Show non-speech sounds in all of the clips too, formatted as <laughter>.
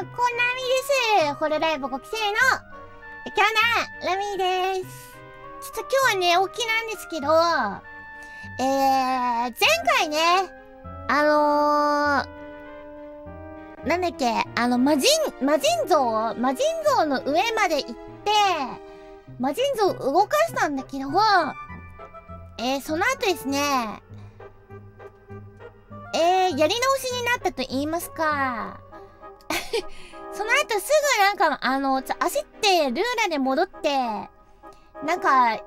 こんなみですホロライブ5期生のキャナラミーです。ちょっと今日は寝起きなんですけど、えー、前回ね、あのー、なんだっけ、あの、魔人、魔人像魔人像の上まで行って、魔人像を動かしたんだけど、えー、その後ですね、えー、やり直しになったと言いますか、<laughs> その後すぐなんか、あの、焦って、ルーラで戻って、なんか、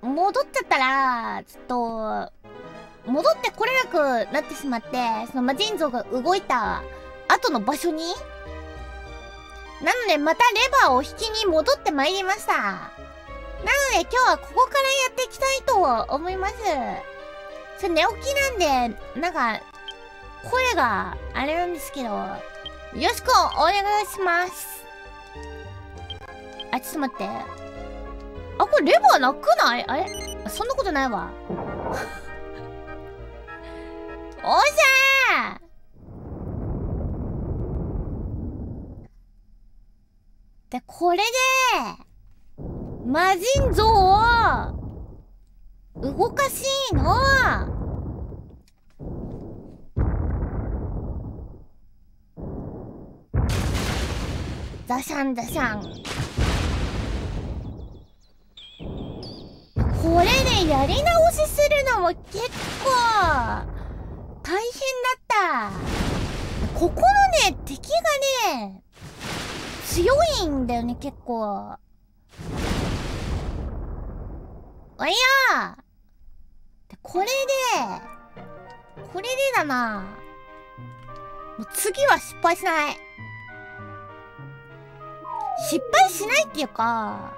戻っちゃったら、ちょっと、戻ってこれなくなってしまって、その魔人像が動いた後の場所に？なので、またレバーを引きに戻ってまいりました。なので、今日はここからやっていきたいと思います。それ寝起きなんで、なんか、声があれなんですけど、よしくお願いします。あ、ちょっと待って。あ、これレバーなくない？あれ？そんなことないわ。<laughs> おしゃーで、これで、魔人像を、動かしいのザシャンザシャン。これねやり直しするのも結構大変だった。ここのね敵がね強いんだよね結構。おやこれでこれでだな。もう次は失敗しない。失敗しないっていうか、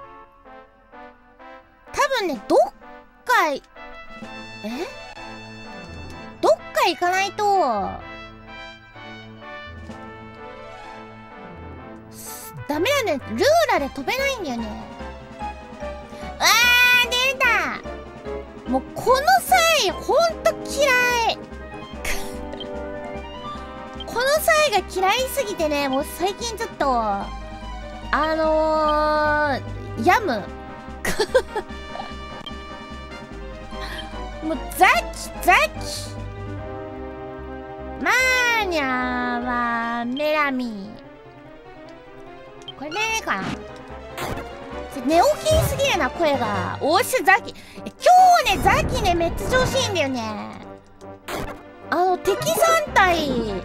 多分ね、どっか、え？どっか行かないと、ダメだね。ルーラで飛べないんだよね。あー、出たもうこの際、ほんと嫌い <laughs> この際が嫌いすぎてね、もう最近ちょっと、あのー、ヤム。<laughs> もうザキザキ。マーニャはメラミこれでいいかな。寝起きすぎるな声が。おっしゃザキ。今日ねザキねめっちゃ調子いいんだよね。あの敵3体。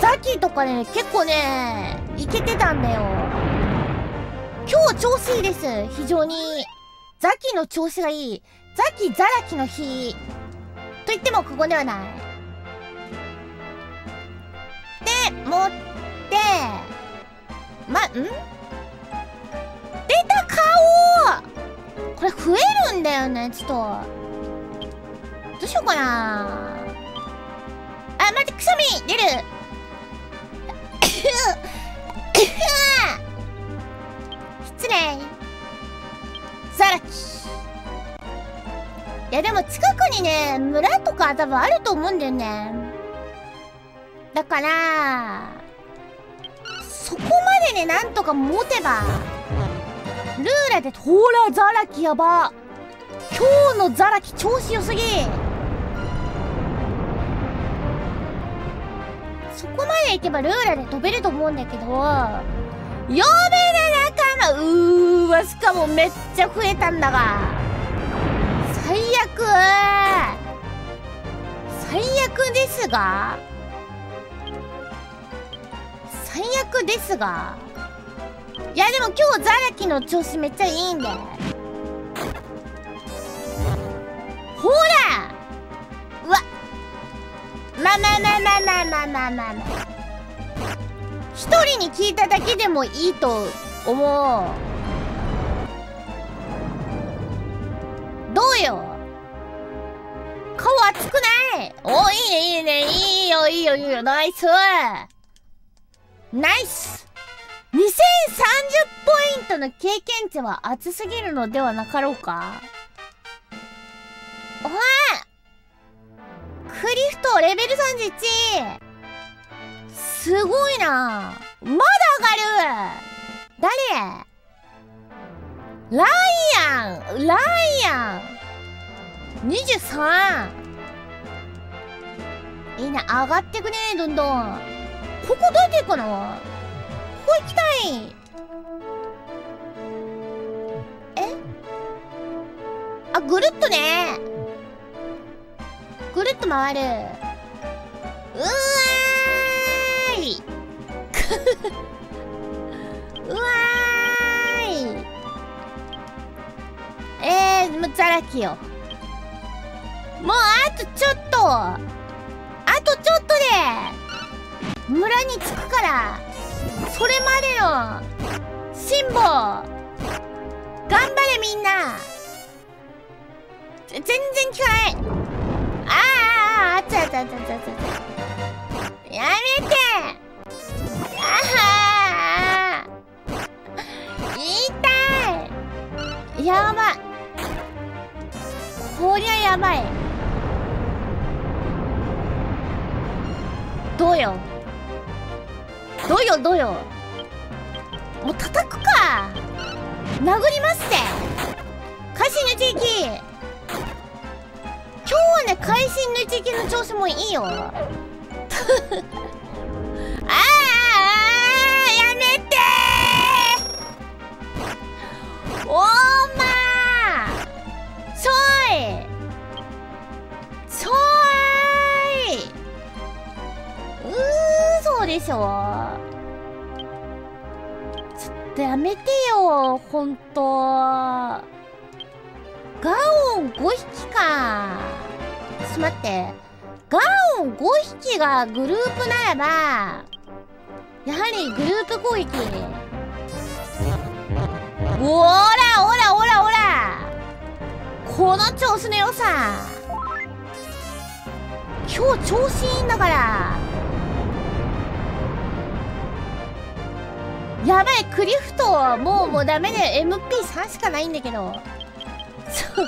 ザキとかね結構ねいけてたんだよ。今日調子いいです。非常に。ザキの調子がいい。ザキザラキの日。と言っても過言ではない。で、持って、ま、ん？出た顔これ増えるんだよね、ちょっと。どうしようかなあ、待って、くしゃみ出る失礼。ザラキいやでも近くにね村とか多分あると思うんだよね。だからそこまでねなんとか持てばルーラでほらザラキやば今日のザラキ調子良すぎ。そこまで行けばルーラで飛べると思うんだけど呼べなな。うわしかもめっちゃ増えたんだが。最悪。最悪ですが。最悪ですが。いやでも今日ザラキの調子めっちゃいいんで。ほら。うわ。ままあまあまあまあまあまあまあまあ。一人に聞いただけでもいいと思う。どうよ。顔熱くない。おいいねいいね。いいよいいよいいよ。ナイス。ナイス2030ポイントの経験値は熱すぎるのではなかろうか。おはクリフトレベル31すごいな。まだ上がる。誰？ライアンライアン !23! いいね、上がってくねどんどん。ここどうやって行くの？ここ行きたいえ？あ、ぐるっとねぐるっと回る。うわーいうわーい。えー、もうザラキよ。もうあとちょっと。あとちょっとで。村に着くから。それまでの辛抱。頑張れみんな。全然聞かない。あーあーあっつあっつあっつあっつあっつやばい。どうよ。どうよどうよ。もう叩くか。殴りますって。会心の一撃。今日はね会心の一撃の調子もいいよ。でしょ。ちょっとやめてよほんとガオン5匹か。ちょっと待って。ガオン5匹がグループならばやはりグループ攻撃。おらおらおらおら。この調子の良さ。今日調子いいんだから。やばいクリフトはもうもうダメで MP3 しかないんだけど。ちょちょっ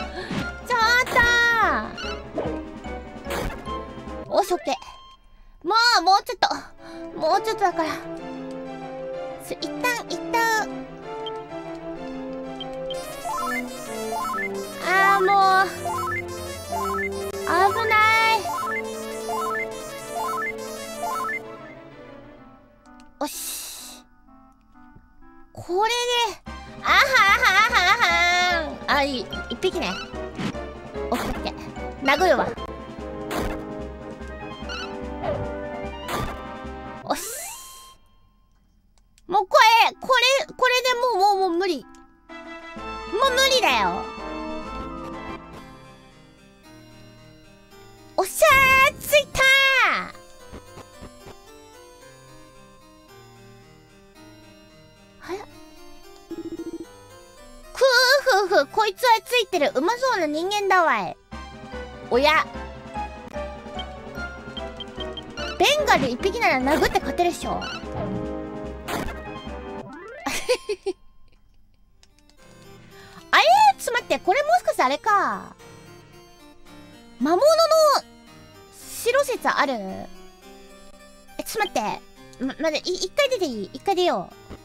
とおしオッケもうもうちょっと。もうちょっとだから。一旦一旦。あーもう。危ない。おし。これで。あはあはあはあはああいい。一匹ね。オッケー。殴るわ。おし。もうこれこれこれでもうもうもう無理。もう無理だよ。おっしゃーついたはくーふーふこいつはついてる。うまそうな人間だわい。おや。ベンガル一匹なら殴って勝てるっしょ。あれちょっと待ってこれもしかしてあれか。魔物の白説ある？えちょっと待って。ま、まだ、い一回出ていい？一回出よう。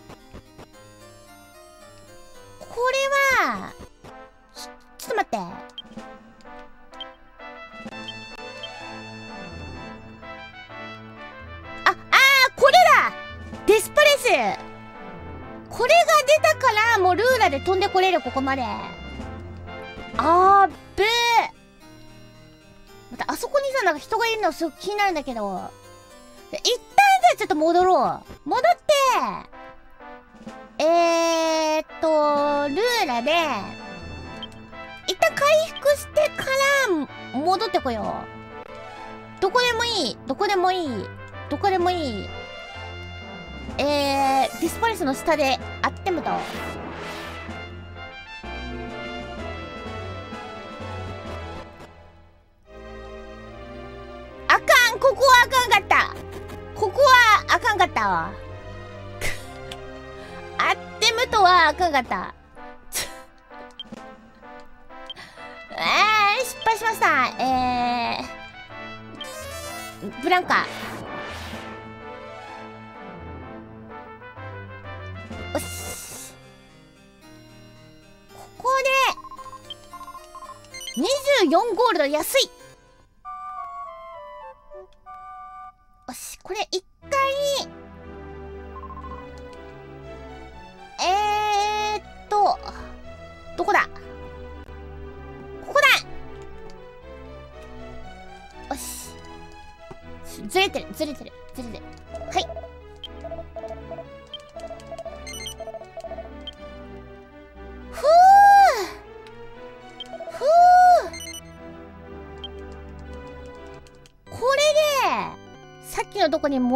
これはちょちょっと待って。あ、あーこれだ！デスパレス。これが出たからもうルーラで飛んでこれるここまで。あーっべー。またあそこにさなんか人がいるのすごく気になるんだけど。一旦じゃあちょっと戻ろう。戻ってラで一旦回復してから戻ってこよう。どこでもいいどこでもいいどこでもいい。えー、ディスパレスの下であってむと。あかんここはあかんかった。ここはあかんかったわ。<laughs> あってむとはあかんかった。ブランカよし。ここで24ゴールド安い。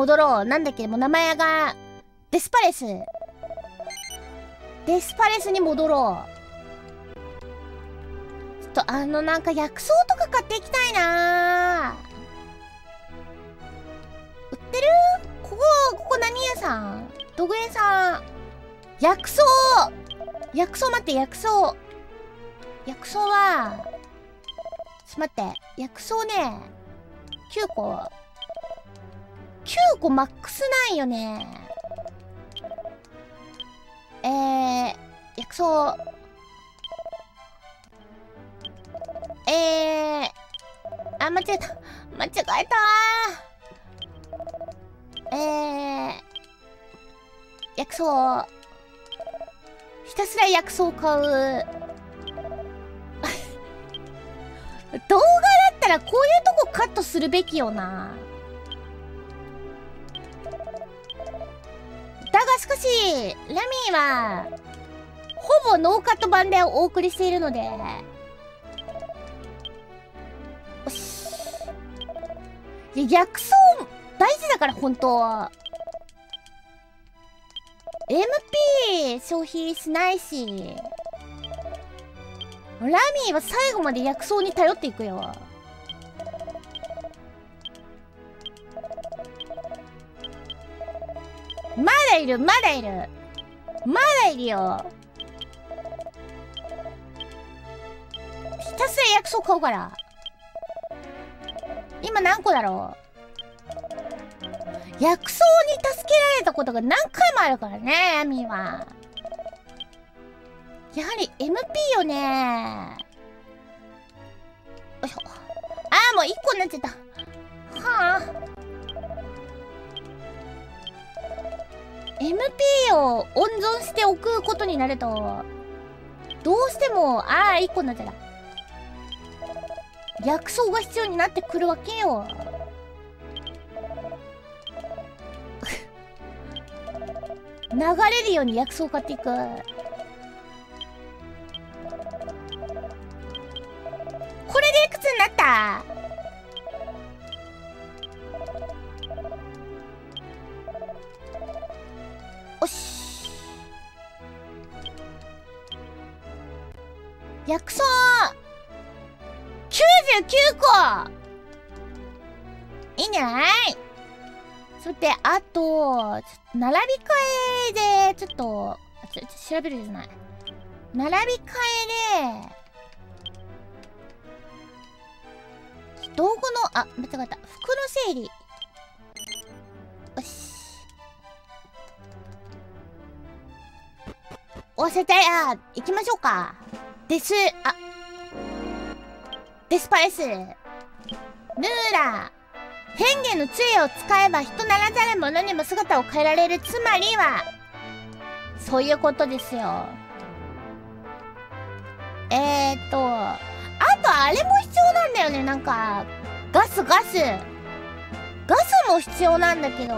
戻ろう。なんだっけもう名前がデスパレス。デスパレスに戻ろう。ちょっとあのなんか薬草とか買っていきたいな。売ってる？ここここ何屋さん？土具屋さん？薬草。薬草待って薬草。薬草はちょっと待って。薬草ね9個。個マックスなんよね。えー、薬草えー、あ、間違えた。間違えた。えー、薬草ひたすら薬草買う。<laughs> 動画だったらこういうとこカットするべきよな。ラミーはほぼノーカット版でお送りしているので。よし。いや薬草大事だから本当は。MP 消費しないし。ラミーは最後まで薬草に頼っていくよ。だいるまだいる。まだいるよ。ひたすら薬草買うから。今何個だろう？薬草に助けられたことが何回もあるからねヤミーは。やはり MP よね。よいしょ。ああもう1個になっちゃった。はあ。MP を温存しておくことになると。どうしてもああ1個になっちゃった。薬草が必要になってくるわけよ。<laughs> 流れるように薬草を買っていく。これでいくつになった？おし薬草99個。いいんじゃないそしてあと並び替えでちょっとちょちょ調べるじゃない。並び替えで道具のあ間違えた。服の整理。おせてや行きましょうか。ですあデスパレス。ルーラ変化の杖を使えば人ならざる者にも姿を変えられる。つまりはそういうことですよ。えー、っとあとあれも必要なんだよね。なんかガスガス。ガスも必要なんだけど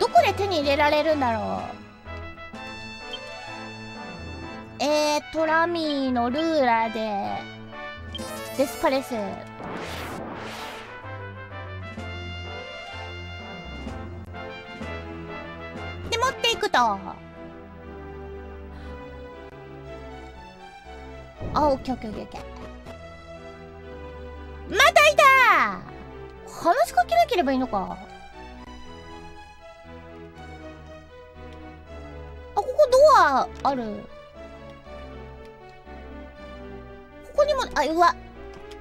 どこで手に入れられるんだろう。えー、トラミーのルーラーでデスパレス。で持っていくと。あオッケーオッケーオッケーオッケー。またいた！話しかけなければいいのか。あここドアある。ここにもあうわ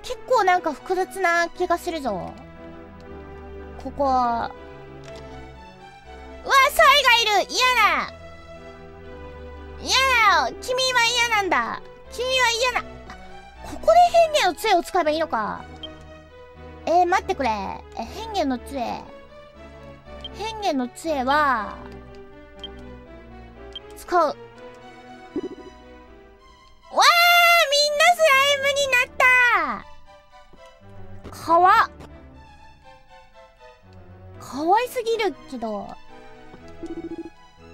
結構なんか複雑な気がするぞここはうわサイがいる嫌だ嫌だよ君は嫌なんだ君は嫌なここで変化の杖を使えばいいのか。えー、待ってくれ。変化の杖。変化の杖は、使う。ライムになったかわかわいすぎるけど。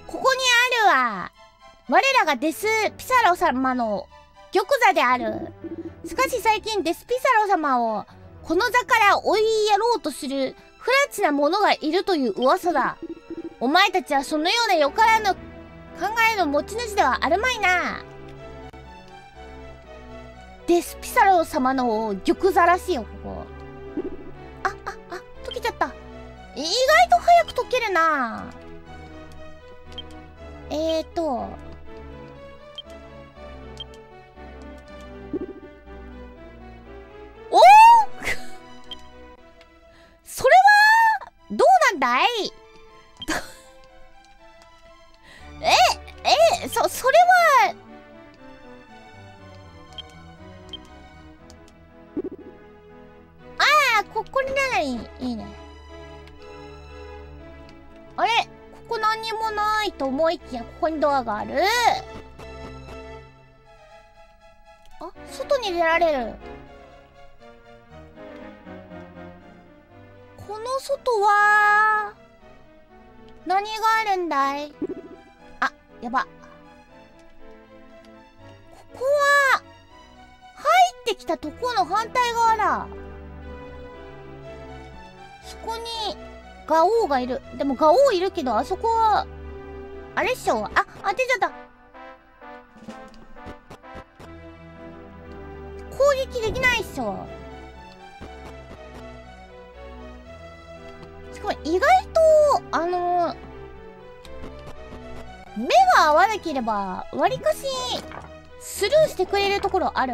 ここにあるわ。我らがデス・ピサロ様の玉座である。しかし最近デス・ピサロ様をこの座から追いやろうとする不ラチな者がいるという噂だ。お前たちはそのようなよからぬ考えの持ち主ではあるまいな。デス・ピサロ様の玉座らしいよ、ここ。あ、あ、あ、溶けちゃった。意外と早く溶けるな。えーと、おお <laughs> それは、どうなんだい？<laughs> え、え、そ、それは、あ、ここにならいい、いいね。あれ？ここ何にもないと思いきや、ここにドアがある？あ、外に出られる。この外は、何があるんだい？あ、やば。ここは、入ってきたとこの反対側だ。そこに、ガオーがいる。でもガオーいるけど、あそこは、あれっしょ？あ、当てちゃった。攻撃できないっしょ。しかも意外と、あの、目が合わなければ、わりかし、スルーしてくれるところある。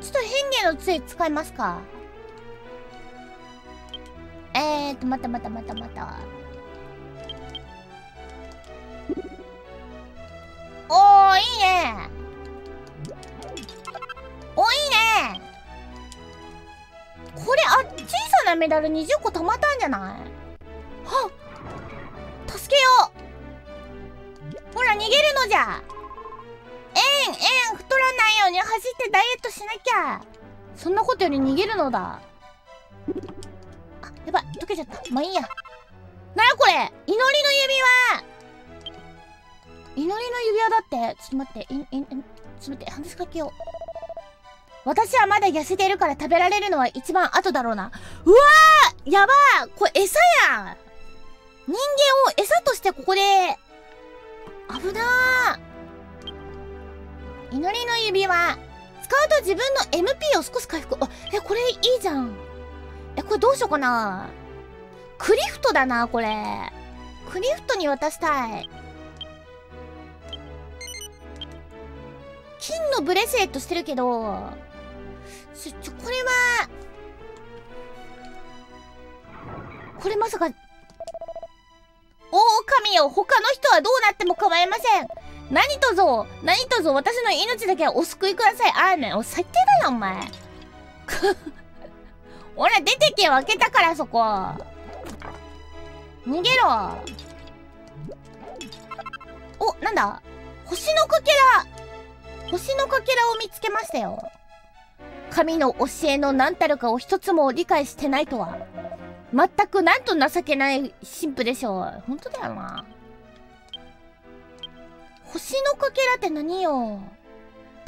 ちょっと変化の杖使いますか？えーと、またまたまたまた。おー、いいね！おいいね！これ、あ、小さなメダル20個貯まったんじゃない？はっ！助けよう！ほら、逃げるのじゃ！に走ってダイエットしなきゃそんなことより逃げるのだ。あ、やばい、溶けちゃった。まあいいや。なやこれ祈りの指輪祈りの指輪だって。ちょっと待って、い、い、ちょっと待って、話しかけよう。私はまだ痩せてるから食べられるのは一番後だろうな。うわーやばーこれ餌やん人間を餌としてここで、危なー祈りの指輪。使うと自分の MP を少し回復。あ、え、これいいじゃん。え、これどうしようかな。クリフトだな、これ。クリフトに渡したい。金のブレスレットしてるけど、ちょ、ちょ、これは、これまさか、狼よ、他の人はどうなっても構いません。何とぞ、何とぞ私の命だけはお救いください。あーね、お最低だな、お前。ほら、出てけよ、開けたから、そこ。逃げろ。お、なんだ？星のかけら。星のかけらを見つけましたよ。神の教えの何たるかを一つも理解してないとは。全くなんと情けない神父でしょう。本当だよな。星のかけらって何よ？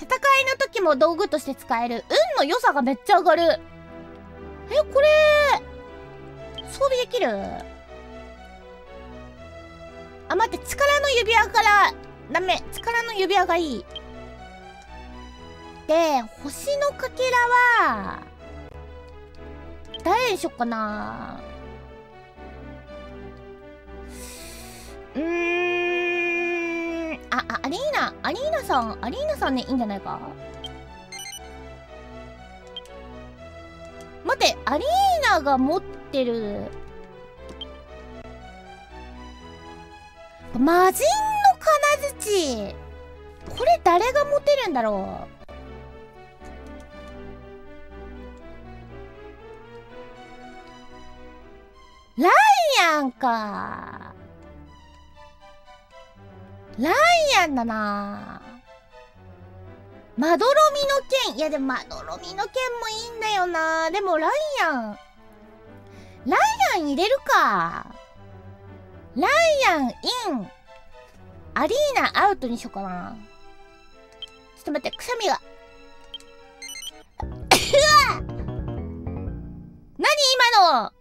戦いの時も道具として使える。運の良さがめっちゃ上がる。え、これ、装備できる？あ、待って、力の指輪から、ダメ。力の指輪がいい。で、星のかけらは、誰にしよっかな？うーん、あ、あ、アリーナ、アリーナさん、アリーナさんね、いいんじゃないか？待って、アリーナが持ってる、魔人の金槌これ誰が持てるんだろう？ライアンか。ライアンだな。まどろみの剣いやでもまどろみの剣もいいんだよな。でもライアン。ライアン入れるか。ライアンイン。アリーナアウトにしようかな。ちょっと待ってくしゃみが。うわ何今の。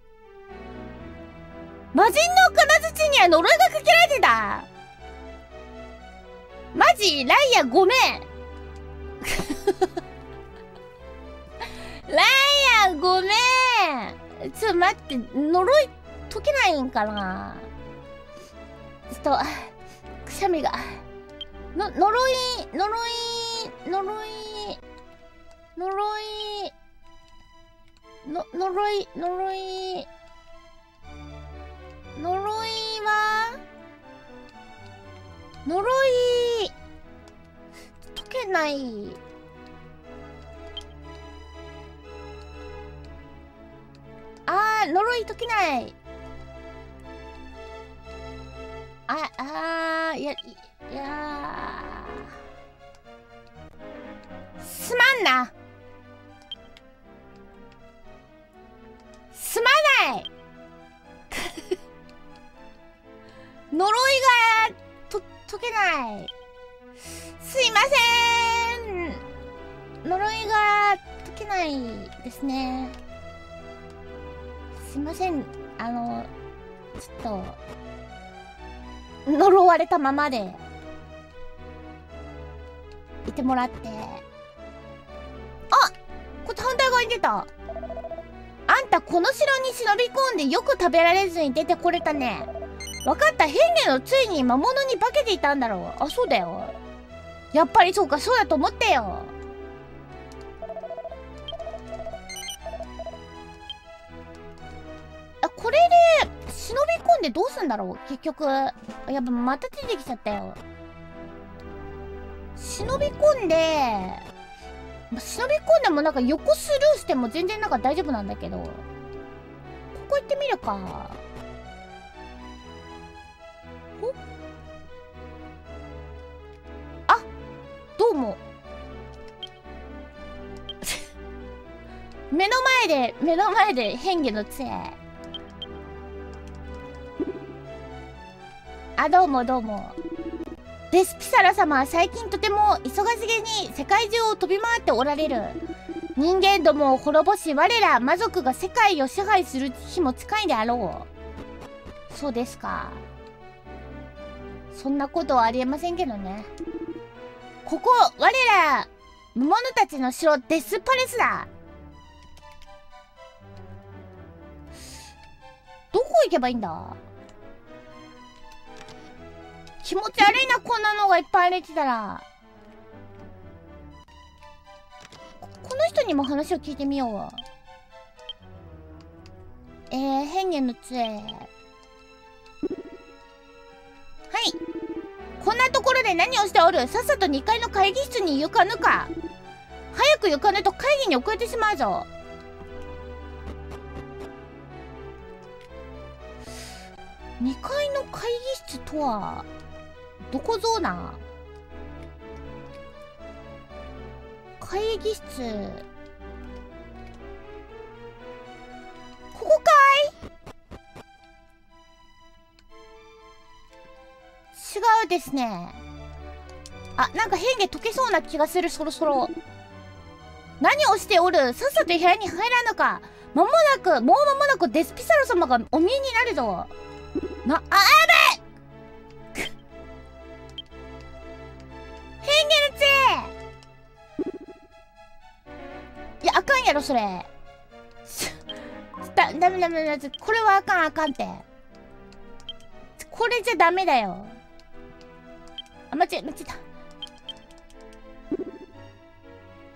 魔人の金槌には呪いがかけられてた。マジライアごめん。ライアごめん。ちょっと待って呪い解けないんかな。ちょっとくしゃみが。の呪い呪い呪い呪いの呪い呪い呪いは呪い。解けない。あー呪い解けない。ああーいやいやすまんな。すまない。<laughs> 呪いが解けない。すいません。呪いが解けないですね。すいません。あのちょっと呪われたままでいてもらって。あこれ反対側に出た。あんたこの城に忍び込んでよく食べられずに出てこれたね。分かった。変化のついに魔物に化けていたんだろう。あそうだよ。やっぱりそうかそうだと思ってよ。あこれで忍び込んでどうすんだろう？結局。やっぱまた出てきちゃったよ。忍び込んで忍び込んでもなんか横スルーしても全然なんか大丈夫なんだけど。ここ行ってみるか。どうも。目の前で目の前で変化の杖。あどうもどうも。デスピサラ様は最近とても忙しげに世界中を飛び回っておられる。人間どもを滅ぼし我ら魔族が世界を支配する日も近いであろう。そうですか。そんなことはありえませんけどね。ここ我ら魔物たちの城デスパレスだ。どこ行けばいいんだ？気持ち悪いなこんなのがいっぱい歩いてたら。この人にも話を聞いてみよう。えー、変化の杖。はい。こんなところで何をしておる？さっさと2階の会議室に行かぬか。早く行かぬと会議に遅れてしまうぞ。2階の会議室とはどこぞうな？会議室。ですね。あなんか変化解けそうな気がするそろそろ。何をしておる？さっさと部屋に入らぬか。まもなくもう間もなくデスピサロ様がお見えになるぞ。なあやべえ。変化の杖いやあかんやろそれ。だダメダメダメ。これはあかんあかんって。これじゃダメだよ。あ間違え間違えた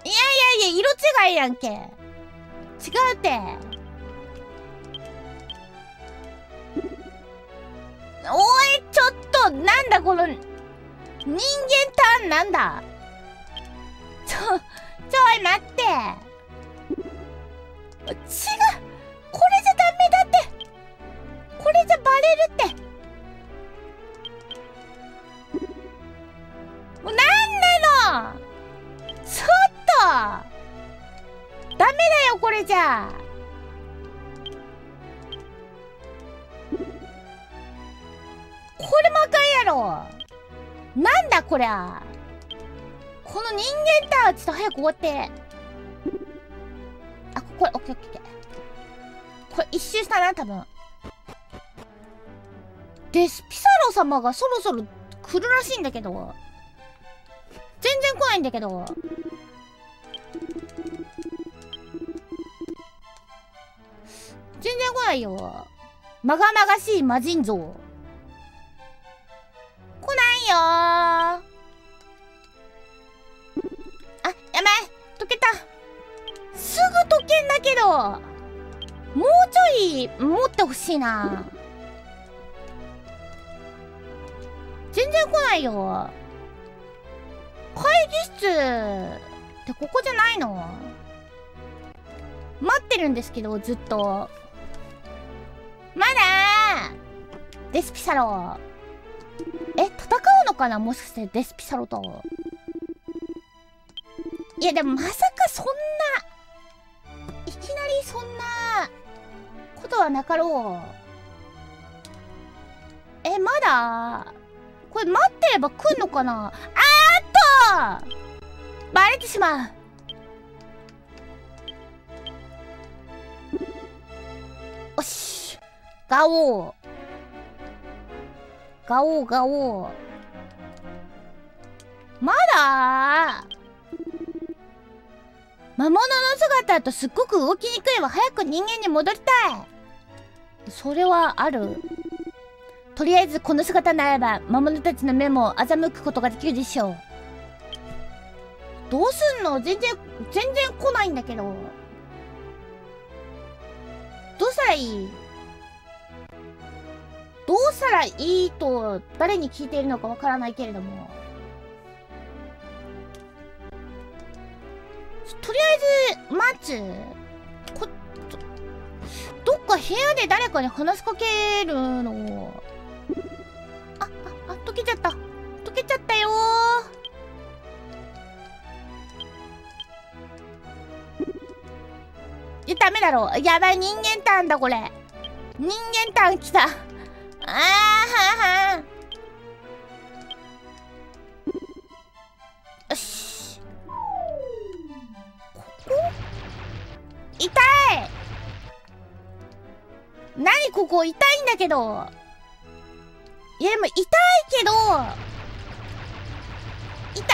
いやいやいや色違いやんけ。違うって。おいちょっとなんだこの人間ターンなんだ。ちょ、ちょい待って。違う。これじゃダメだって。これじゃバレるって。もうなんなのちょっとダメだよこれ。じゃこれもあかんやろなんだこりゃこの人間ターちょっと早く終わってあこれオッケーオッケー。オッケーこれ一周したな多分。デスピサロ様がそろそろ来るらしいんだけど。全然来ないんだけど。全然来ないよ。まがまがしい魔人像。来ないよ。あやばい。溶けた。すぐ溶けんだけど。もうちょい持ってほしいな。全然来ないよ。会議室ってここじゃないの？待ってるんですけどずっと。まだ！デスピサロ。え戦うのかな？もしかしてデスピサロと。いやでもまさかそんないきなりそんなことはなかろう。えまだ？これ待ってれば来んのかな？バレてしまうおしガオーガオーガオーまだ魔物の姿だとすっごく動きにくいわ早く人間に戻りたいそれはあるとりあえずこの姿ならば魔物たちの目も欺くことができるでしょうどうすんの？全然全然来ないんだけど。どうしたらいい？どうしたらいいと誰に聞いているのかわからないけれども。とりあえず待つ。こどっか部屋で誰かに話しかけるの？あ、あ、あ、溶けちゃった。溶けちゃったよー。ダメだろ。やばい、人間ターンだ、これ。人間ターン来た。あーはーはよし。ここ？痛い何ここ？痛いんだけど。いやでも痛いけど痛い痛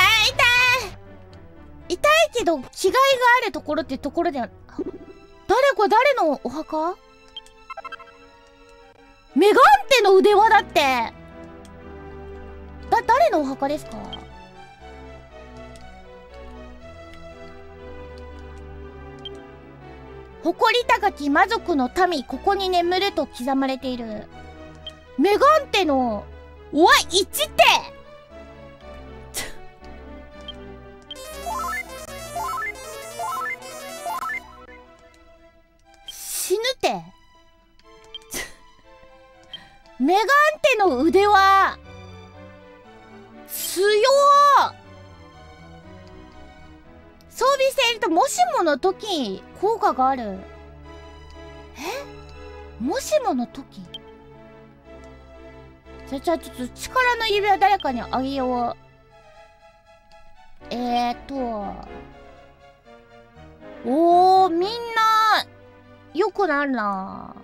い痛いけど着替えがあるところってところで誰これ誰のお墓？メガンテの腕輪だって。だ誰のお墓ですか？誇り高き魔族の民ここに眠ると刻まれている。メガンテの、おわ、1っ死ぬて。メガンテの腕は、強装備しているともしもの時効果があるえ？もしもの時？じゃ、じゃあちょっと力の指輪誰かにあげよう。えーと。おー、みんな、よくなるな。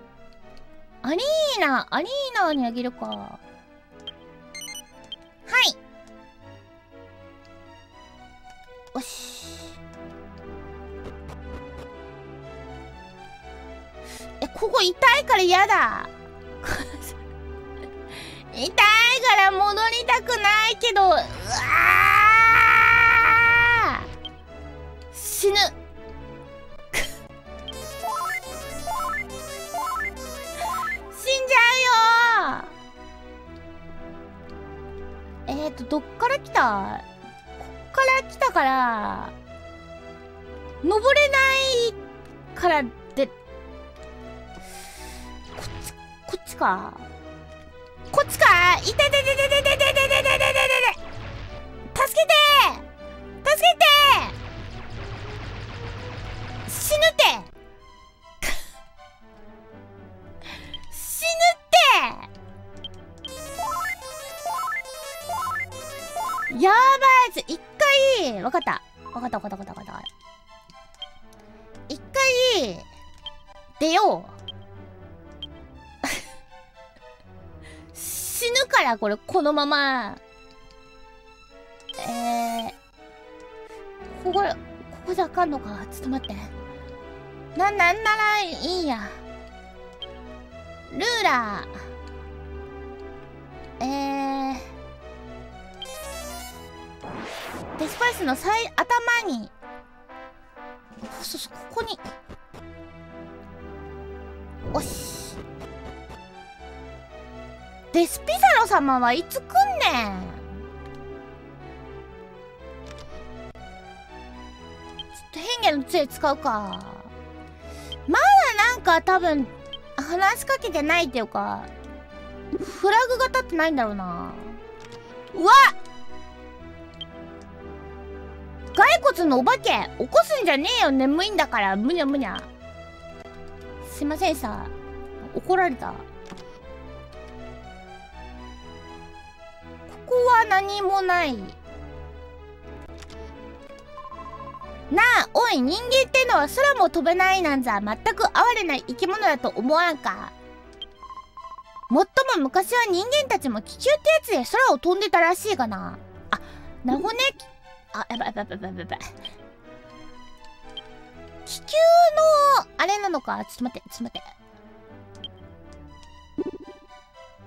アリーナ、アリーナにあげるか。はい。よし。え、ここ痛いから嫌だ。<laughs> 痛いから戻りたくないけどうわ死ぬとどっから来た？こっから来たから登れないからでこっちこっちか？こっちか？いてててててててててててて助けてのまま。えー、ここここじゃあかんのか？ちょっと待って。ななんならいいや。ルーラー。えー、デスパイスの最頭に。そうそうここに。おし。デスピザロ様はいつ来んねん。ちょっと変化の杖使うか。まだなんか多分話しかけてないっていうかフラグが立ってないんだろうな。うわ骸骨のお化け起こすんじゃねえよ。眠いんだから。むにゃむにゃ。すいませんさ。怒られた。は何もない。なあおい人間ってのは空も飛べないなんざ全く哀れない生き物だと思わんか。もっとも昔は人間たちも気球ってやつで空を飛んでたらしいがな。あなるほどねあやばいやばいやばいやばい。気球のあれなのか？ちょっと待ってちょっと待って。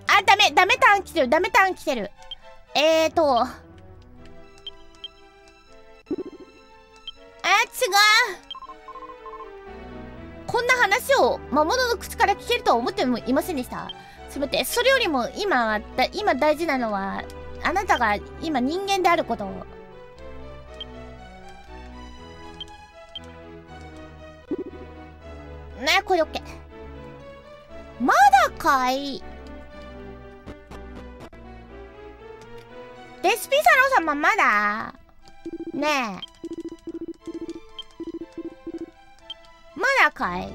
あダメダメターン来てるダメターン来てる。えーと。あ違う。こんな話を魔物の口から聞けるとは思ってもいませんでした。すべてそれよりも今だ今大事なのはあなたが今人間であること。をねこれ OK まだかい？スピサロ様まだ？ねえ。まだかい？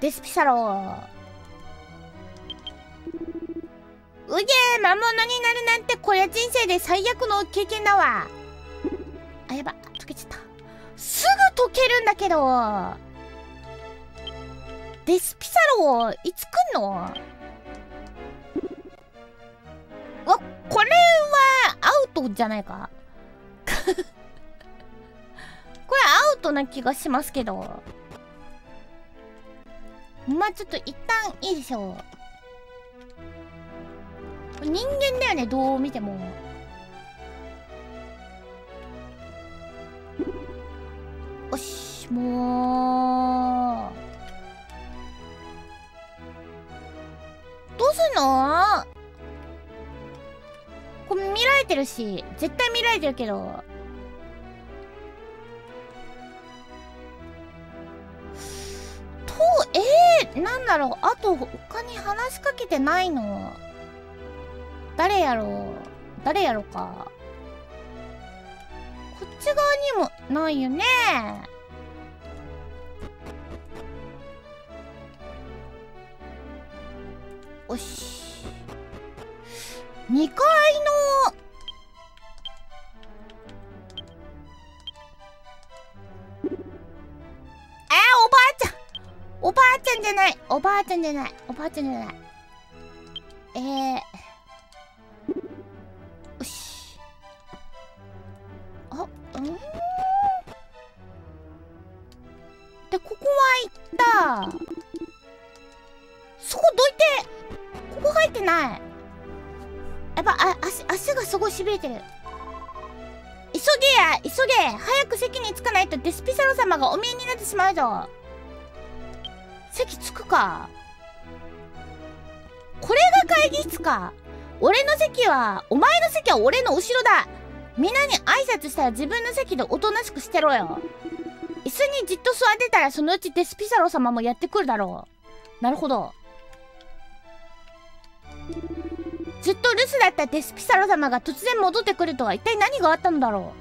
デスピサロうげえ魔物になるなんてこりゃ人生で最悪の経験だわ。あやば溶けちゃった。すぐ溶けるんだけど。デスピサロいつ来んの？トじゃないか。<laughs> これアウトな気がしますけど。まあちょっと一旦いいでしょう人間だよねどう見ても。よしもう。てるし絶対見られてるけど。とえー、なんだろう。あと他に話しかけてないの？誰やろう？誰やろうか。こっち側にもないよね。よし。2階のゃない。おばあちゃんじゃない。おばあちゃんじゃない。えー、よし。あうん。でここは行った。そこどいて。ここ入ってない。やっぱあ足足がすごいしびれてる。急げや急げ。早く席に着かないとデスピサロ様がお見えになってしまうぞ。席着くかこれが会議室か俺の席は、お前の席は俺の後ろだみんなに挨拶したら自分の席でおとなしくしてろよ。椅子にじっと座ってたらそのうちデスピサロ様もやってくるだろう。なるほど。ずっと留守だったデスピサロ様が突然戻ってくるとは一体何があったのだろう。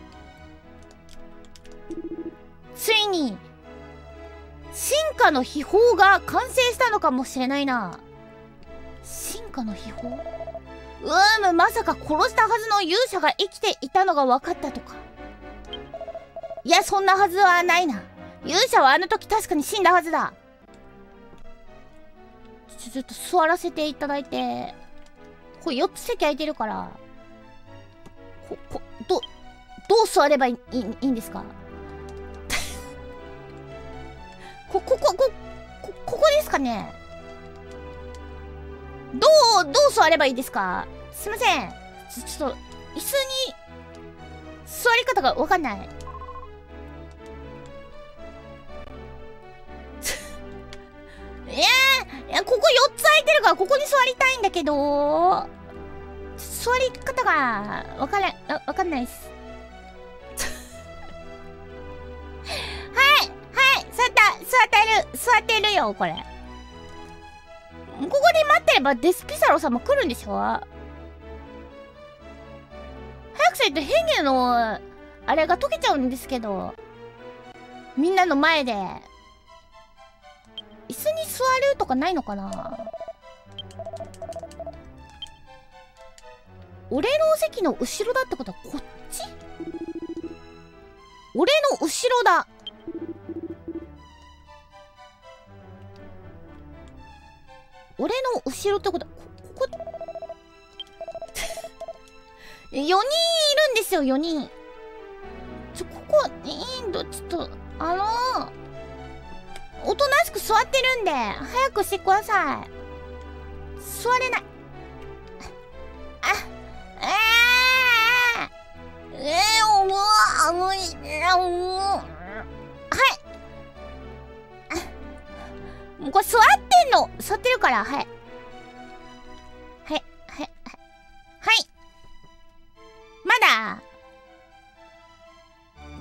ついに、進化の秘宝が完成したのかもしれないな。進化の秘宝？うーむ、まさか殺したはずの勇者が生きていたのが分かったとか。いや、そんなはずはないな。勇者はあの時確かに死んだはずだ。ちょ、ちょっと座らせていただいて。これ4つ席空いてるから。こ、こ、ど、どう座ればいい、いいんですか？こ、こ、こ、こ、こ、ここですかね？どう、どう座ればいいですか？すいません。ちょ、ちょっと、椅子に、座り方がわかんない。<laughs> いやいや、ここ4つ空いてるから、ここに座りたいんだけど、座り方が、わかん、わかんないっす。<laughs> はい、はい、座った、てる、座ってるよ、これ。ここで待ってればデスピサロさんも来るんでしょ？早くせって変化の、あれが溶けちゃうんですけど。みんなの前で。椅子に座るとかないのかな？俺の席の後ろだってことはこっち？俺の後ろだ俺の後ろってことここ <laughs> 4人いるんですよ4人。ちょここいいんだちょっとあのー、おとなしく座ってるんで早くしてください。座れない。あえー、えー、もあ無理はい。もうこれ座ってんの。座ってるから、はい。はい、はい、はい。まだ。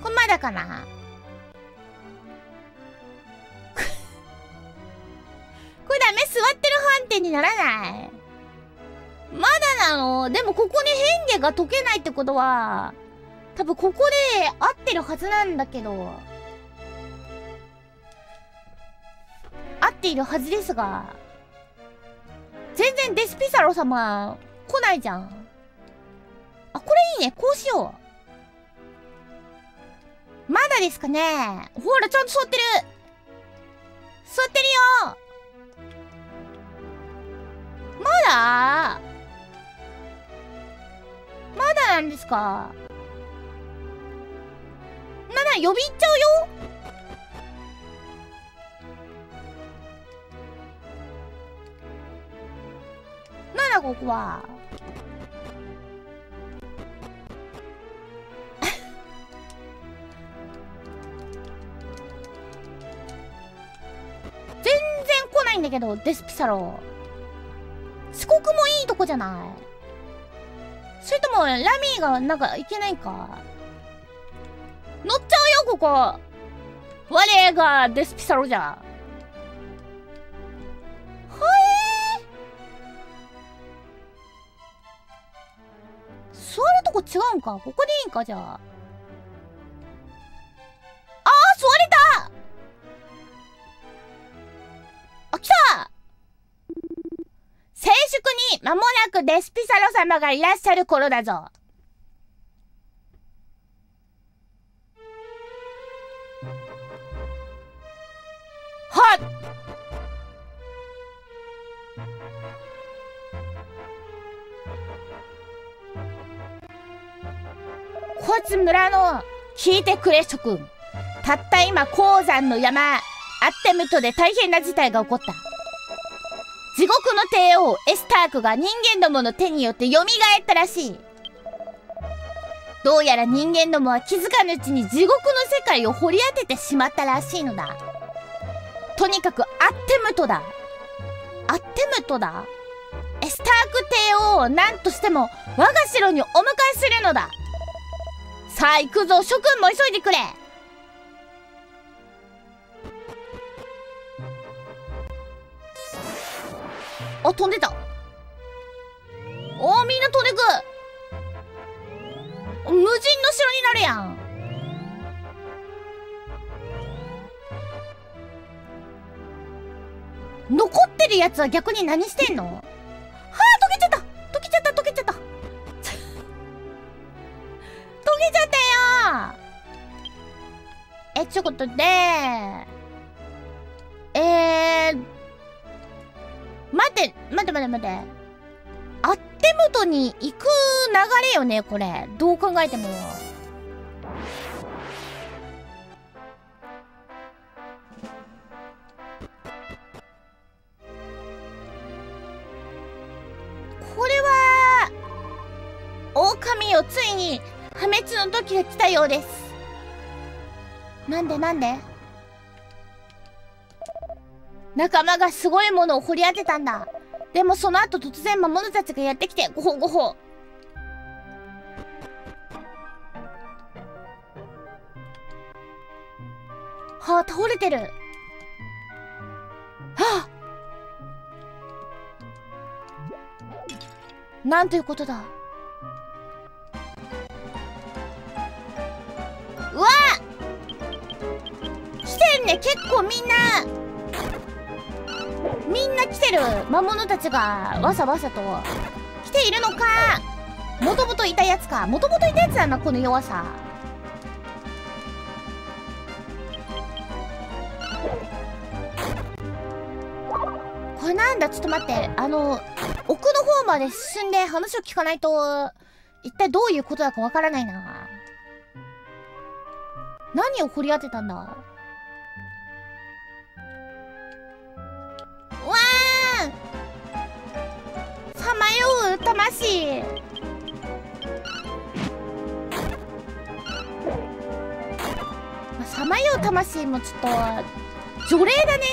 これまだかな。<laughs> これダメ。座ってる判定にならない。まだなの？でもここに変化が解けないってことは、多分ここで合ってるはずなんだけど。合っているはずですが、全然デスピサロ様来ないじゃん。あ、これいいね。こうしよう。まだですかねほら、ちゃんと座ってる。座ってるよ。まだ？まだなんですか？なな、呼び行っちゃうよなんだここは。<laughs> 全然来ないんだけどデスピサロ。遅刻もいいとこじゃない。それともラミーがなんかいけないか。乗っちゃうよここ。我がデスピサロじゃ。違うんか？ここでいいんか？じゃあ。ああ座れたあ、来た静粛に間もなくデスピサロ様がいらっしゃる頃だぞ。村の聞いてくれ諸君。たった今鉱山の山アッテムトで大変な事態が起こった。地獄の帝王エスタークが人間どもの手によって蘇ったらしい。どうやら人間どもは気づかぬうちに地獄の世界を掘り当ててしまったらしいのだ。とにかくアッテムトだ。アッテムトだ。エスターク帝王を何としても我が城にお迎えするのだ。さあ行くぞ諸君も急いでくれ。あ飛んでた。おーみんな飛んでく。無人の城になるやん。残ってるやつは逆に何してんの？はあ溶けちゃった。溶けちゃった溶けちゃった。溶けちゃったよえちょっとでえー、待って待って待って待って。アッテムトに行く流れよねこれ。どう考えても。これは狼よついに。破滅の時が来たようです。なんでなんで？仲間がすごいものを掘り当てたんだ。でもその後突然魔物たちがやってきてごほごほはあ倒れてる。はあ。なんということだ。わ来てんね結構みんなみんな来てる。魔物たちがわさわさと。来ているのか。もともといたやつか。もともといたやつだなこの弱さ。これなんだ？ちょっと待って。あの奥の方まで進んで話を聞かないと一体どういうことだかわからないな。何を掘り当てたんだ？わーさまよう魂さまよう魂もちょっと除霊だね。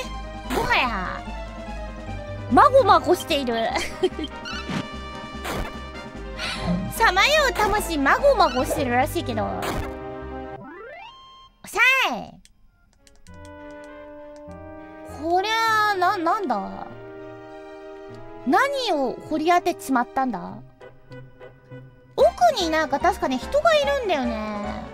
もはや。まごまごしている。<laughs> さまよう魂まごまごしてるらしいけど。こりゃあななんだ？何を掘り当てちまったんだ？奥になんか確かに人がいるんだよね。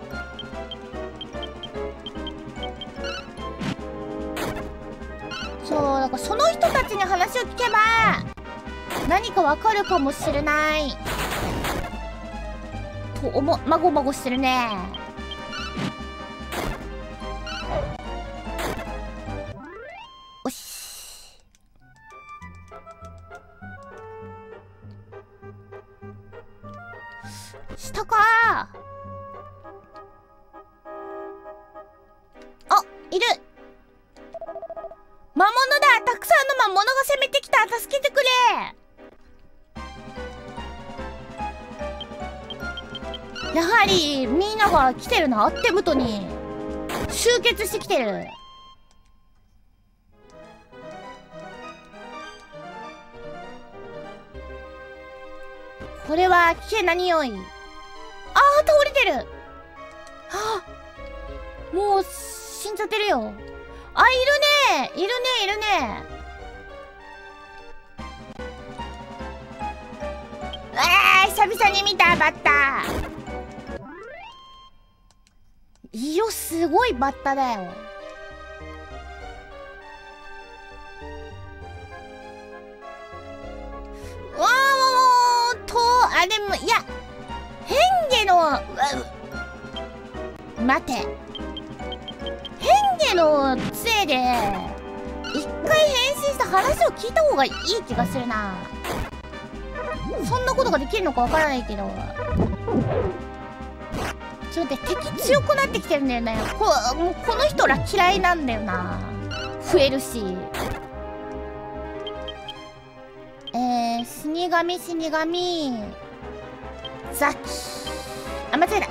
そうだかその人たちに話を聞けば何かわかるかもしれない。と思まごまごしてるね。なアッテムトに集結してきてる。これは危険な匂い。あー倒れてる。あもう死んじゃってるよ。あいるね。いるねいるね。あー久々に見たバッター。色すごいバッタだよ。わーわーとあでもいや変化のうわ待て変化の杖で一回変身した話を聞いた方がいい気がするなそんなことができるのかわからないけどちょっと待って敵強くなってきてるんだよね。こもうこの人ら嫌いなんだよな。増えるし。えー、死神死神。ザキ。あ間違え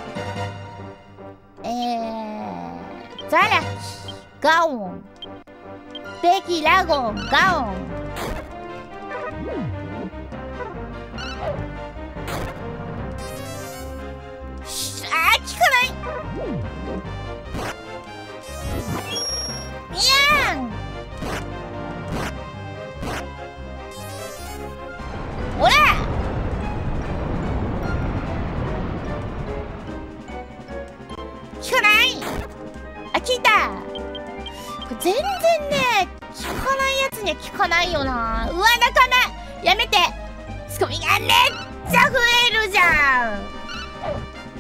た。えー、ザラキ。ガオン。ベキラゴンガオン。ズには効かないよな。うわ仲間やめて。しかもいやめっちゃ増えるじゃん。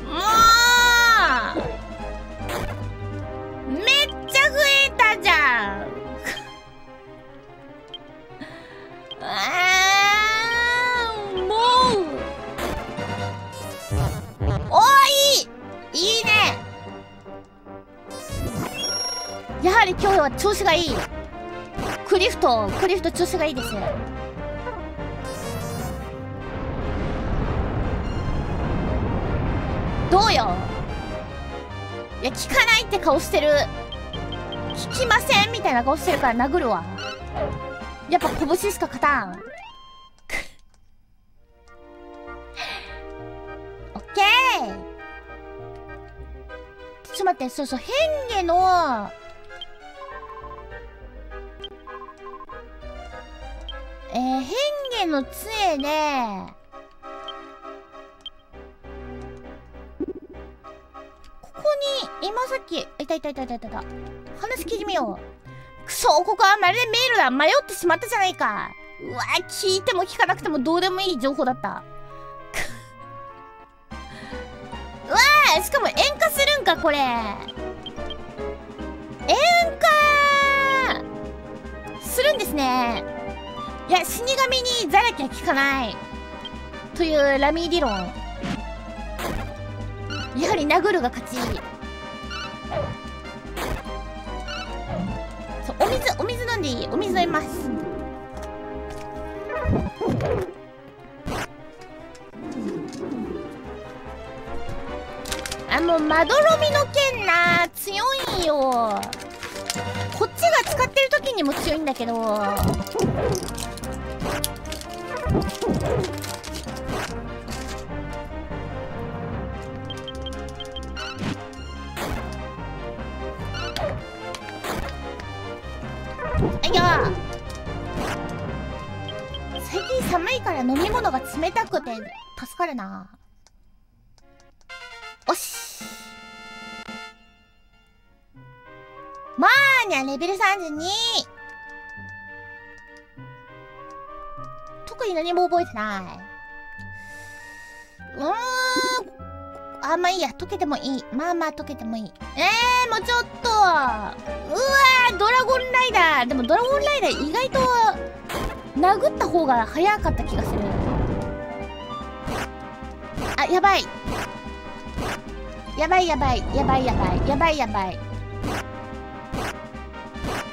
もう。めっちゃ増えたじゃん。<laughs> あーもう。おーいい。いいね。やはり今日は調子がいい。クリフトクリフト調子がいいですどうよ？いや聞かないって顔してる。聞きませんみたいな顔してるから殴るわ。やっぱ拳しか勝たん。<laughs> オッケー。ちょっと待ってそうそう変化のえー、変化の杖でここに今さっきいたいたいたいたいた話聞いてみよう。くそここはまるで迷路だ。迷ってしまったじゃないか。うわ聞いても聞かなくてもどうでもいい情報だった。<laughs> うわしかも塩化するんかこれ。塩化するんですね。いや死神にザラキは効かない。というラミー理論。やはり殴るが勝ち。そうお水お水飲んでいい。お水飲みます。あもうまどろみの剣な強いよ。こっちが使ってる時にも強いんだけど。飲み物が冷たくて助かるな。おし。まーにゃレベル32に何も覚えてない。うーんあまあいいや溶けてもいい。まあまあ溶けてもいい。えー、もうちょっと。うわドラゴンライダー。でもドラゴンライダー意外と殴った方が早かった気がする。あやばい。やばいやばい。やばいやばい。やばいやばい。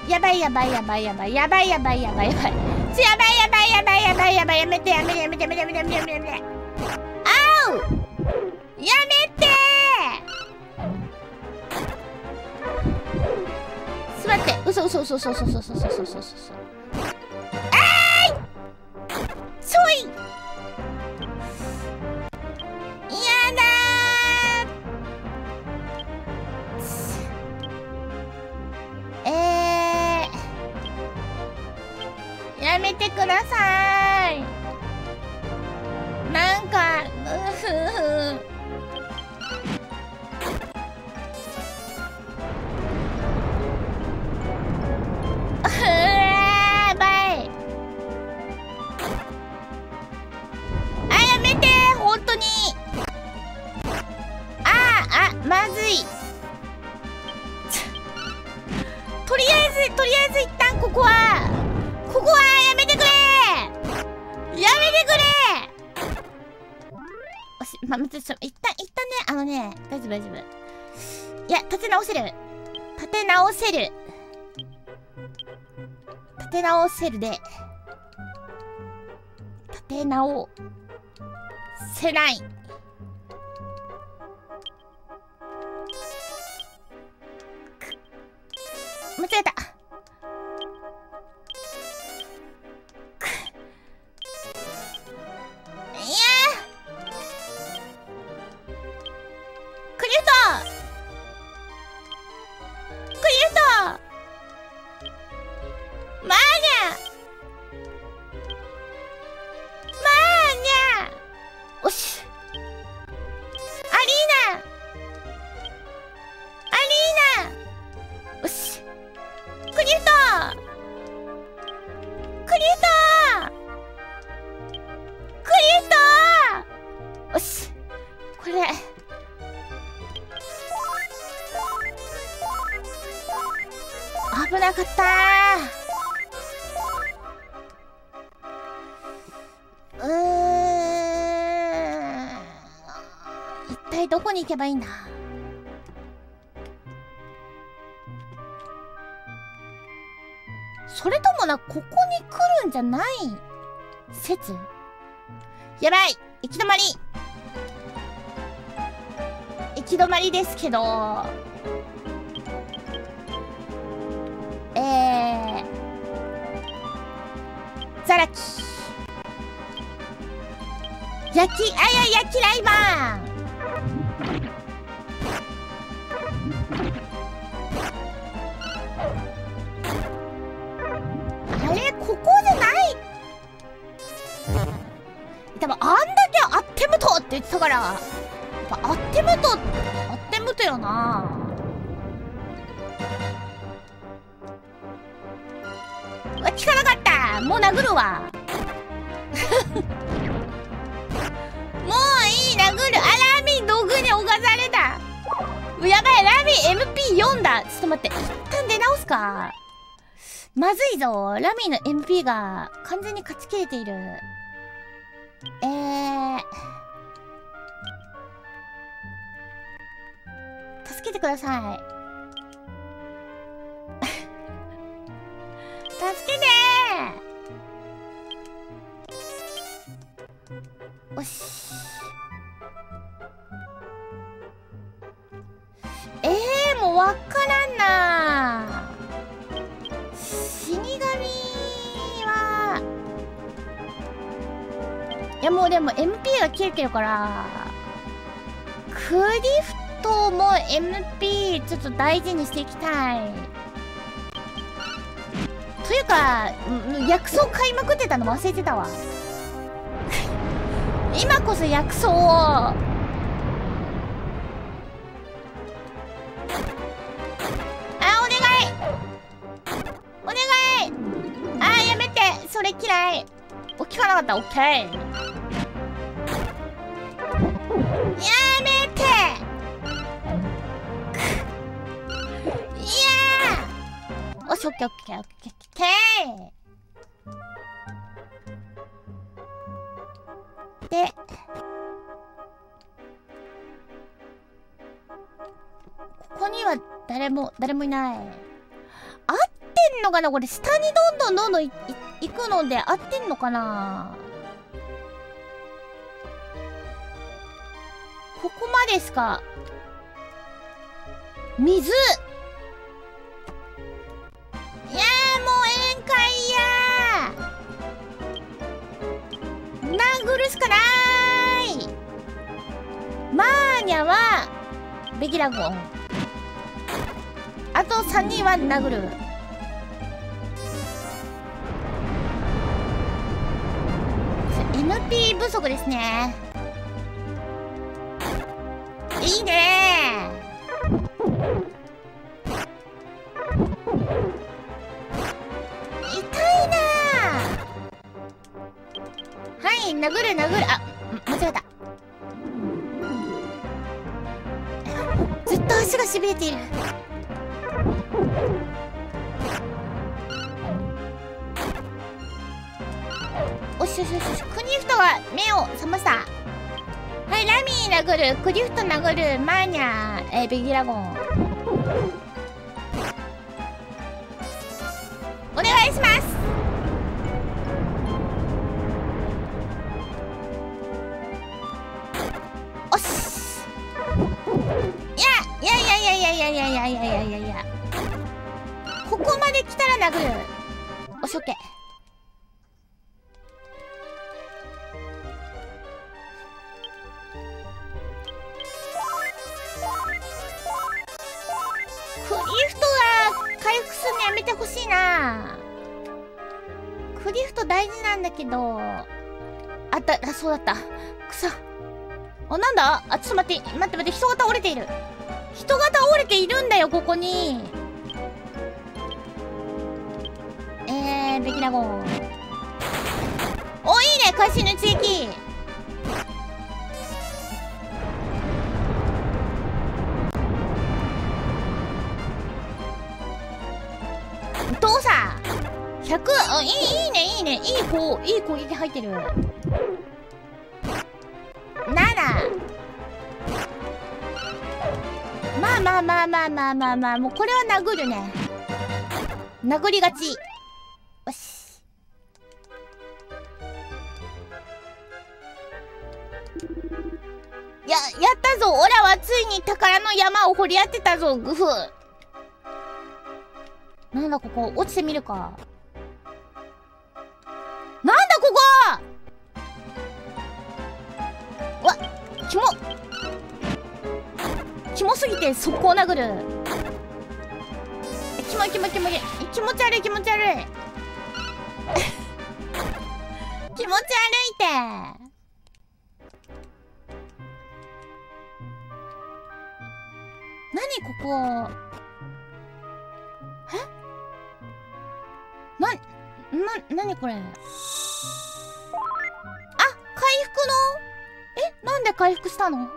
やばいやばいやばいやばい。やばいやばいやばいやばい。ちやばいやばいやばいやばいやばいやめてやめてやめてやめてやめてやめてやめてやめて。あうやめて。座って嘘嘘嘘嘘嘘嘘嘘嘘嘘嘘。やめてください。なんかうふふ。うわやばいあやめて本当に。あーあまずい。とりあえずとりあえず一旦ここはま、まずちょ一旦一旦ねあのね大丈夫大丈夫。いや立て直せる。立て直せる。立て直せるで。立て直せない。間違えた。クリスタクリスタよしこれ。危なかった。うん。一体どこに行けばいいんだ？ゃない説。やばい。行き止まり。行き止まりですけど。えー、ザラキ。焼きあや焼きライバンやっぱアッテムトアッテムトよな。うわ聞かなかった。もう殴るわ。<laughs> もういい殴る。あラミ道具に侵された。やばいラミ MP4 だ。ちょっと待って。一旦出直すか。まずいぞ。ラミーの MP が完全に勝ち切れている。ださい。<laughs> 助けて！よし。えー、もうわからんな。死神は。いやもうでも MP が切れてるから。MP ちょっと大事にしていきたい。というか薬草買いまくってたの忘れてたわ。<laughs> 今こそ薬草を。あお願い。お願い。あやめて。それ嫌い。お聞かなかった。オッケー。ッケーオッケーオッケーオッケーでここには誰も誰もいない。合ってんのかなこれ。下にどんどんどんどん行くので合ってんのかな。ここまでですか。水。宴会や殴るしかないマーニャはベギラゴン。あと3人は殴る MP 不足ですね。いいね殴る殴る。あ間違えた。ずっと足がしびれている。おしよしよしよしクニフトが目を覚ました。はいラミー殴る。クリフト殴る。マーニャえー、ベギラゴン。お願いします。いやいやいやいやいやいやここまで来たら殴る。おしょけ。クリフトは回復するのやめてほしいな。クリフト大事なんだけど。あったあそうだった。くそ。あなんだ？あちょっと待って。待って待って。人が倒れている。人が倒れているんだよここに。えー、ベキラゴンおいいね会心の一撃父さん100あいいいいねいいね。いいこいい攻撃入ってる。7まあまあまあまあまあまあまあもうこれは殴るね殴りがちよしややったぞオラはついに宝の山を掘り当てたぞグフなんだここ落ちてみるかなんだここわっキモキモすぎて速攻殴る。キモいキモいキモい気持ち悪い気持ち悪い。<laughs> 気持ち悪いって。何ここ。え？な、な、なにこれ？あ、回復の？えなんで回復したの？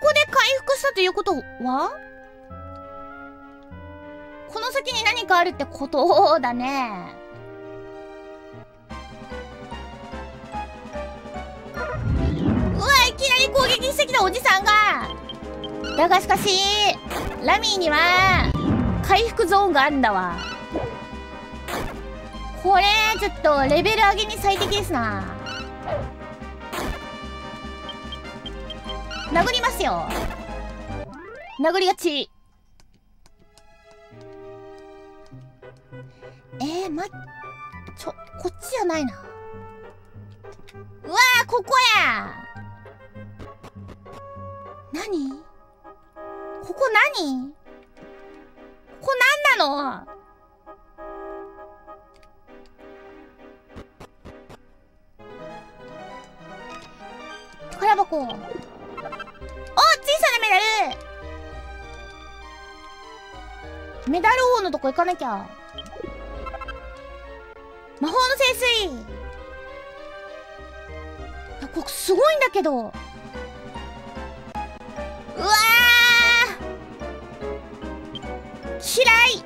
ここで回復したということは？この先に何かあるってことだね。うわ、いきなり攻撃してきたおじさんがだがしかし、ラミーには、回復ゾーンがあるんだわ。これ、ちょっと、レベル上げに最適ですな。殴りますよ。殴りがち。えー、ま、ちょ、こっちじゃないな。うわー、ここや何？ここ何？ここ何なの？宝箱メダル。メダル王のとこ行かなきゃ。魔法の聖水。ここすごいんだけど。うわ嫌い。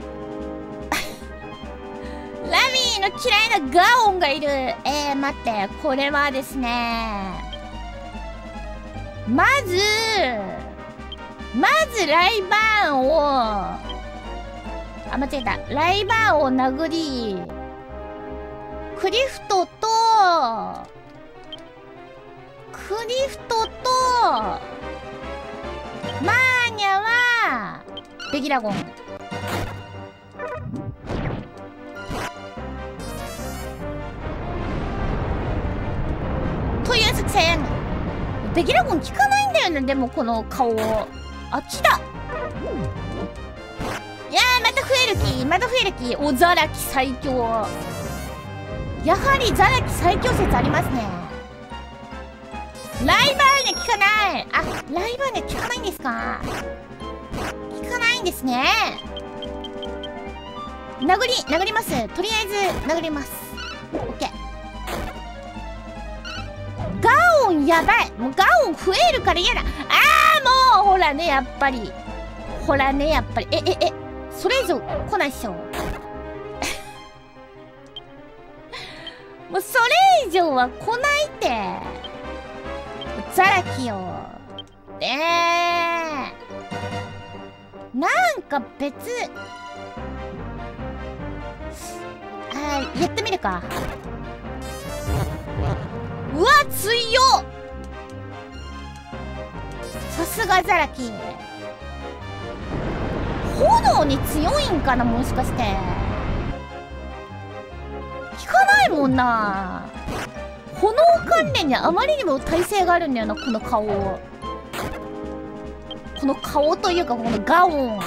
<laughs> ラミーの嫌いなガオンがいる。えー、待って。これはですね。まずまずライバーンをあ間違えた。ライバーンを殴りクリフトとクリフトとマーニャはベギラゴン。という作戦ベギラゴン効かないんだよねでもこの顔あ来たいやまた増える気。また増える気。おざらき最強。やはりザラキ最強説ありますね。ライバーには効かない。あライバーには効かないんですか。効かないんですね。殴り殴ります。とりあえず殴ります。オッケー。ガオンやばい。もうガオン増えるから嫌だ。ああらねやっぱり。ほらねやっぱり。えええそれ以上来ないっしょ。<laughs> もうそれ以上は来ないって。ザラキよ。ええ。ー、なんか別。あやってみるか。うわ強っ。さすがザラキ炎に強いんかなもしかして。効かないもんな。炎関連にあまりにも耐性があるんだよなこの顔。この顔というかこのガオン。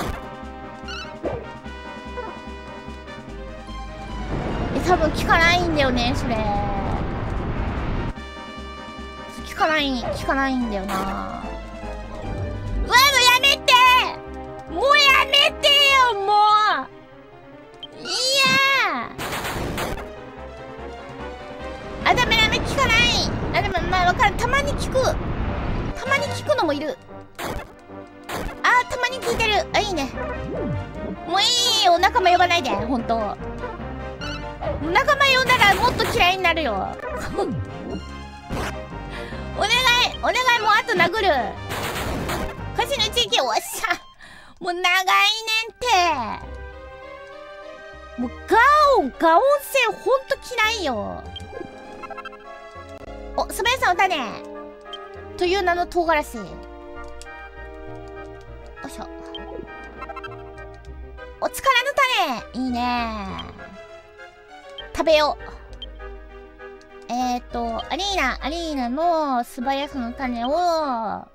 え多分効かないんだよねそれ。効かない効かないんだよな。もうやめてもう。やめてよもういやあダメダメ効かない。あでもまあわかる。たまに効く。たまに効くのもいる。あたまに効いてる。あいいね。もういいお仲間呼ばないで。ほんと仲間呼んだらもっと嫌いになるよ。お願い。お願い。もうあと殴るカジノ地域おっしゃもう長いねんて。もうガオンガオン線ほんと嫌いよ。お素早さの種という名の唐辛子。よいしょ。お力の種。いいね。食べよう。えっ、ー、とアリーナアリーナの素早さの種を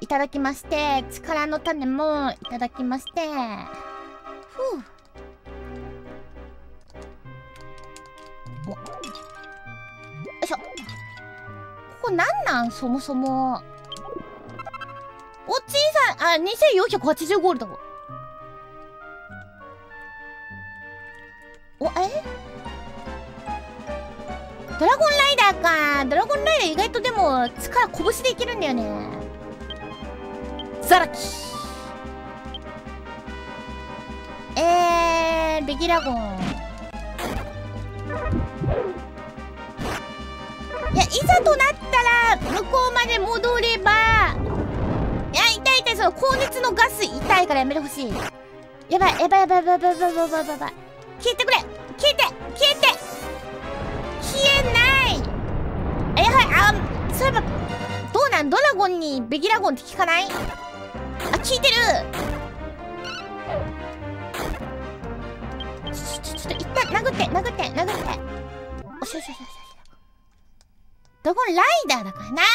いただきまして力の種もいただきまして。ふう。よいしょ。ここなんなんそもそも。お小さい。あ2480ゴールド。おえ？ドラゴンライダーか。ドラゴンライダー意外とでも力拳でいけるんだよね。ザラキ。えー、ベギラゴン。いやいざとなったら向こうまで戻ればいや痛い痛いその高熱のガス痛いからやめてほしい。やばいやばいやばいやばいやばいやばいやばいやばい消えてくれ消えて消えて消えないあやばいあそういえばどうなんドラゴンにベギラゴンって効かない効いてるちょちょちょっと一旦殴って殴って殴っておしよしよしよしドゴンライダーだからな。は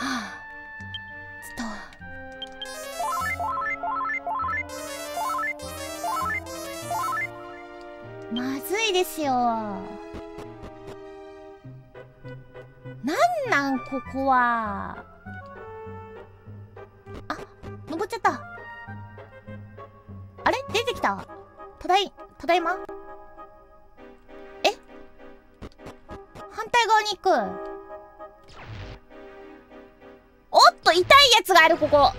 あ。ちょっと。まずいですよ。なんなん、ここは。ちゃった。あれ？出てきた？ただい、ただいま？え？反対側に行く。おっと、痛いやつがある、ここ。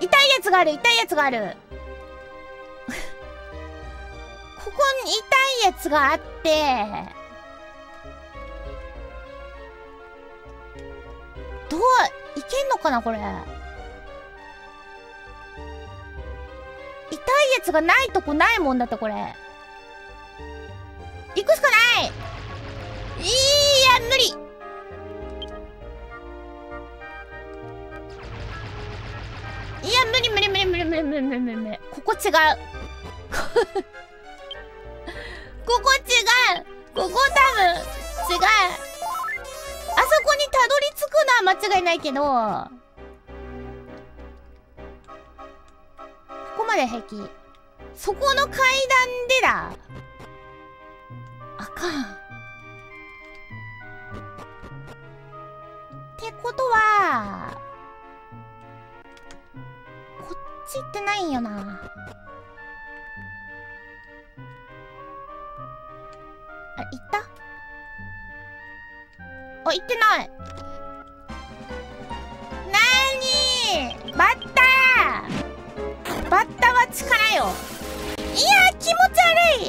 痛いやつがある、痛いやつがある。<laughs> ここに痛いやつがあって、どう、いけんのかな、これ？痛いやつがないとこないもんだって、これ。行くしかない。いや無理。いや無理無理無理無理無理無理無理無理無理。ここ違う。<laughs> ここ違う。ここ多分違う。あそこにたどり着くのは間違いないけど。まで平気。そこの階段でだ。あかん。ってことは、こっち行ってないよな。あ、行った？あ、行ってない。なーにバッターバッタは力よ。いや気持ち悪い。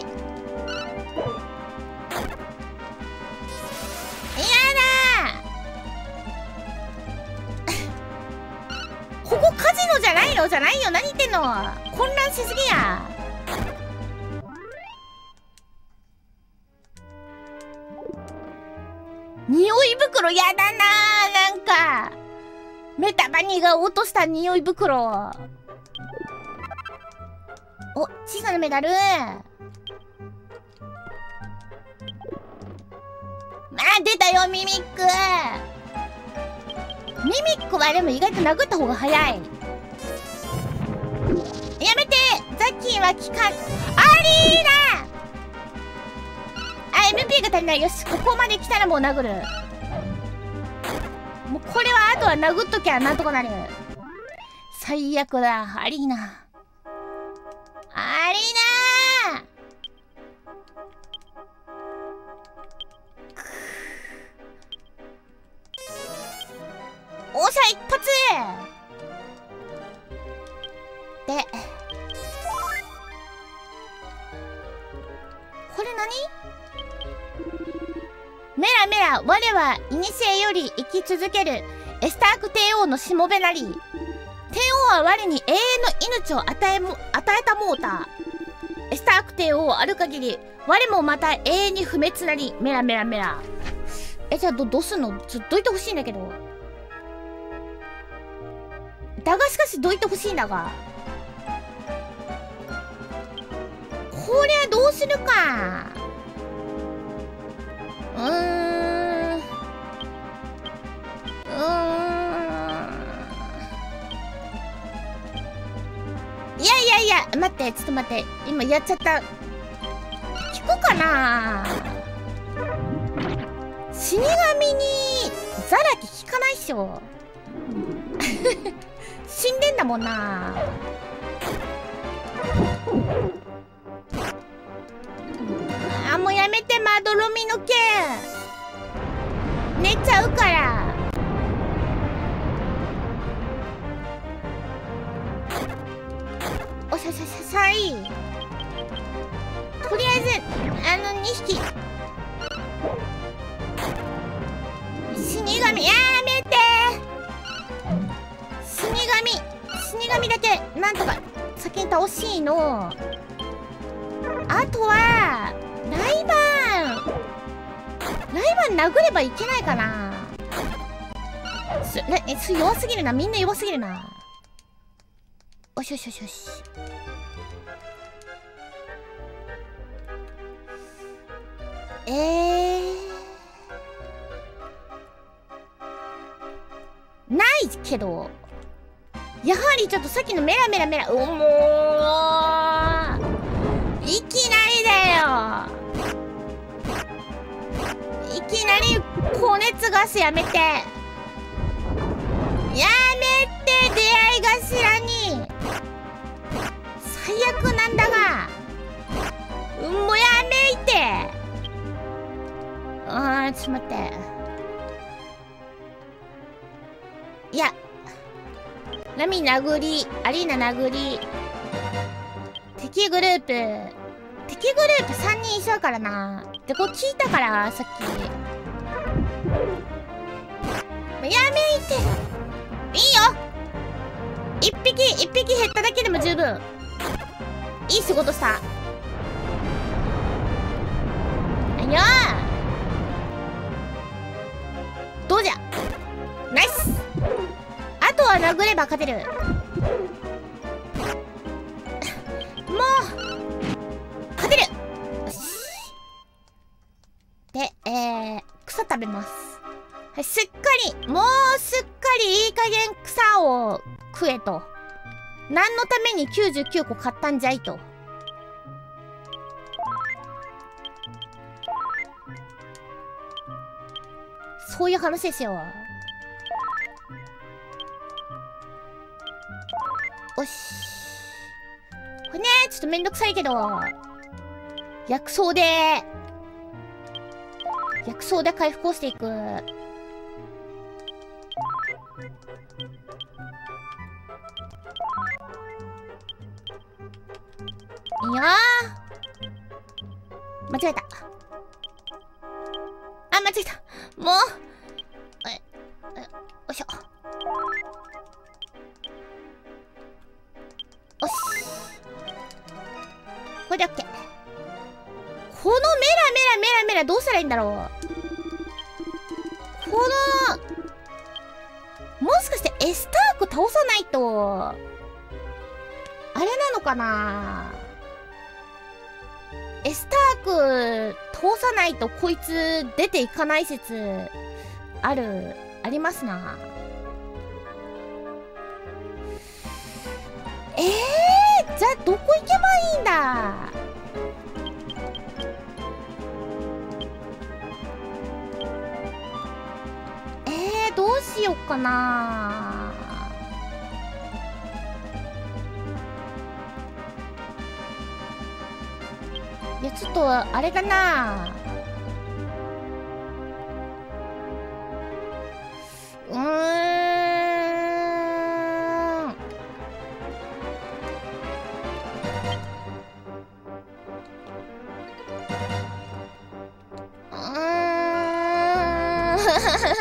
やだ。ここカジノじゃないの？じゃないよ。何言ってんの？混乱しすぎや。匂い袋やだな。なんかメタバニが落とした匂い袋。お小さなメダルまあ出たよミミック。ミミックはでも意外と殴った方が早い。やめて。ザッキーは効かん。アリーナ。あ MP が足りない。よしここまで来たらもう殴る。もうこれはあとは殴っときゃなんとかなる。最悪だアリーナ。アリーナおっしゃ一発でこれ何？メラメラ。我は古より生き続けるエスターク帝王のしもべなり。は我に永遠の命を与えも与えたもうたエスターク帝王ある限り我もまた永遠に不滅なり。メラメラメラ。えじゃあどどうすんの？ちょどいてほしいんだけど。だがしかしどいてほしいんだが。こりゃどうするか。うーん。うーいや待ってちょっと待って。今やっちゃった。聞くかな。死神にザラキ聞かないっしょ。<laughs> 死んでんだもんな。あもうやめてまどろみの剣寝ちゃうから。おしゃしゃしゃさいとりあえずあの2匹死神やめて死神死神だけなんとか先に倒しいのあとはライバンライバン殴ればいけないかなすえ弱すぎるなみんな弱すぎるなよしよしよしよし。えー、ないけどやはりちょっとさっきのメラメラメラうもういきなりだよ。いきなり高熱ガスやめて。やめて出会い頭に。最悪なんだが。うんもうやめいて。あーちょっと待って。いや。ラミ殴りアリーナ殴り。敵グループ。敵グループ3人一緒だからな。でこう聞いたからさっき。やめいて。いいよ。一匹一匹減っただけでも十分。いい仕事した。いやどうじゃ。ナイス。あとは殴れば勝てる。もう。勝てる。よし。でえー、草食べます。はいすっかり。もうすりいい加減草を食えと。何のために99個買ったんじゃいと。そういう話ですよ。よし。これねちょっとめんどくさいけど。薬草で。薬草で回復をしていく。いや間違えた。あ間違えた。もう。ええよいしょ。よし。これで OK このメラメラメラメラどうしたらいいんだろう。このもしかしてエスターク倒さないと。あれなのかな。エスターク通さないとこいつ出ていかない説あるありますな。えー、じゃあどこ行けばいいんだ？えー、どうしよっかな。いやちょっとあれだな。うーん。う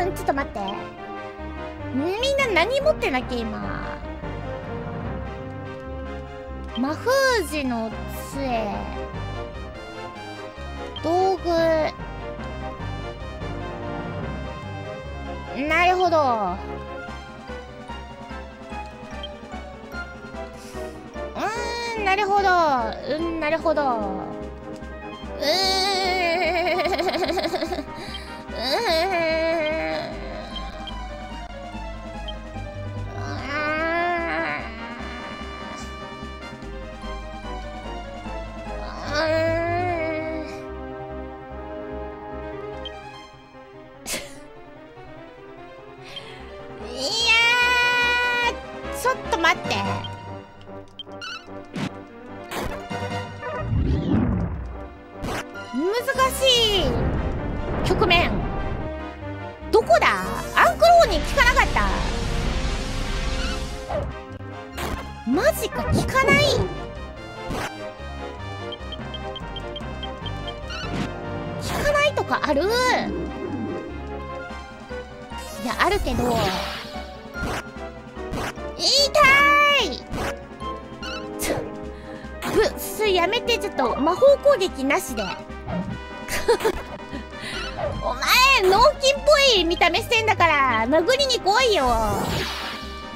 ん。<laughs> ちょっと待って。みんな何持ってなきゃ今？魔封じの杖。道具。なるほど。うんなるほど。うんなるほど。うーん。って。難しい局面。どこだ？アンクローに聞かなかった。マジか聞かない。聞かないとかある。いやあるけど。やめて、ちょっと魔法攻撃なしで。<laughs> お前脳筋っぽい見た目してんだから殴りに来いよ。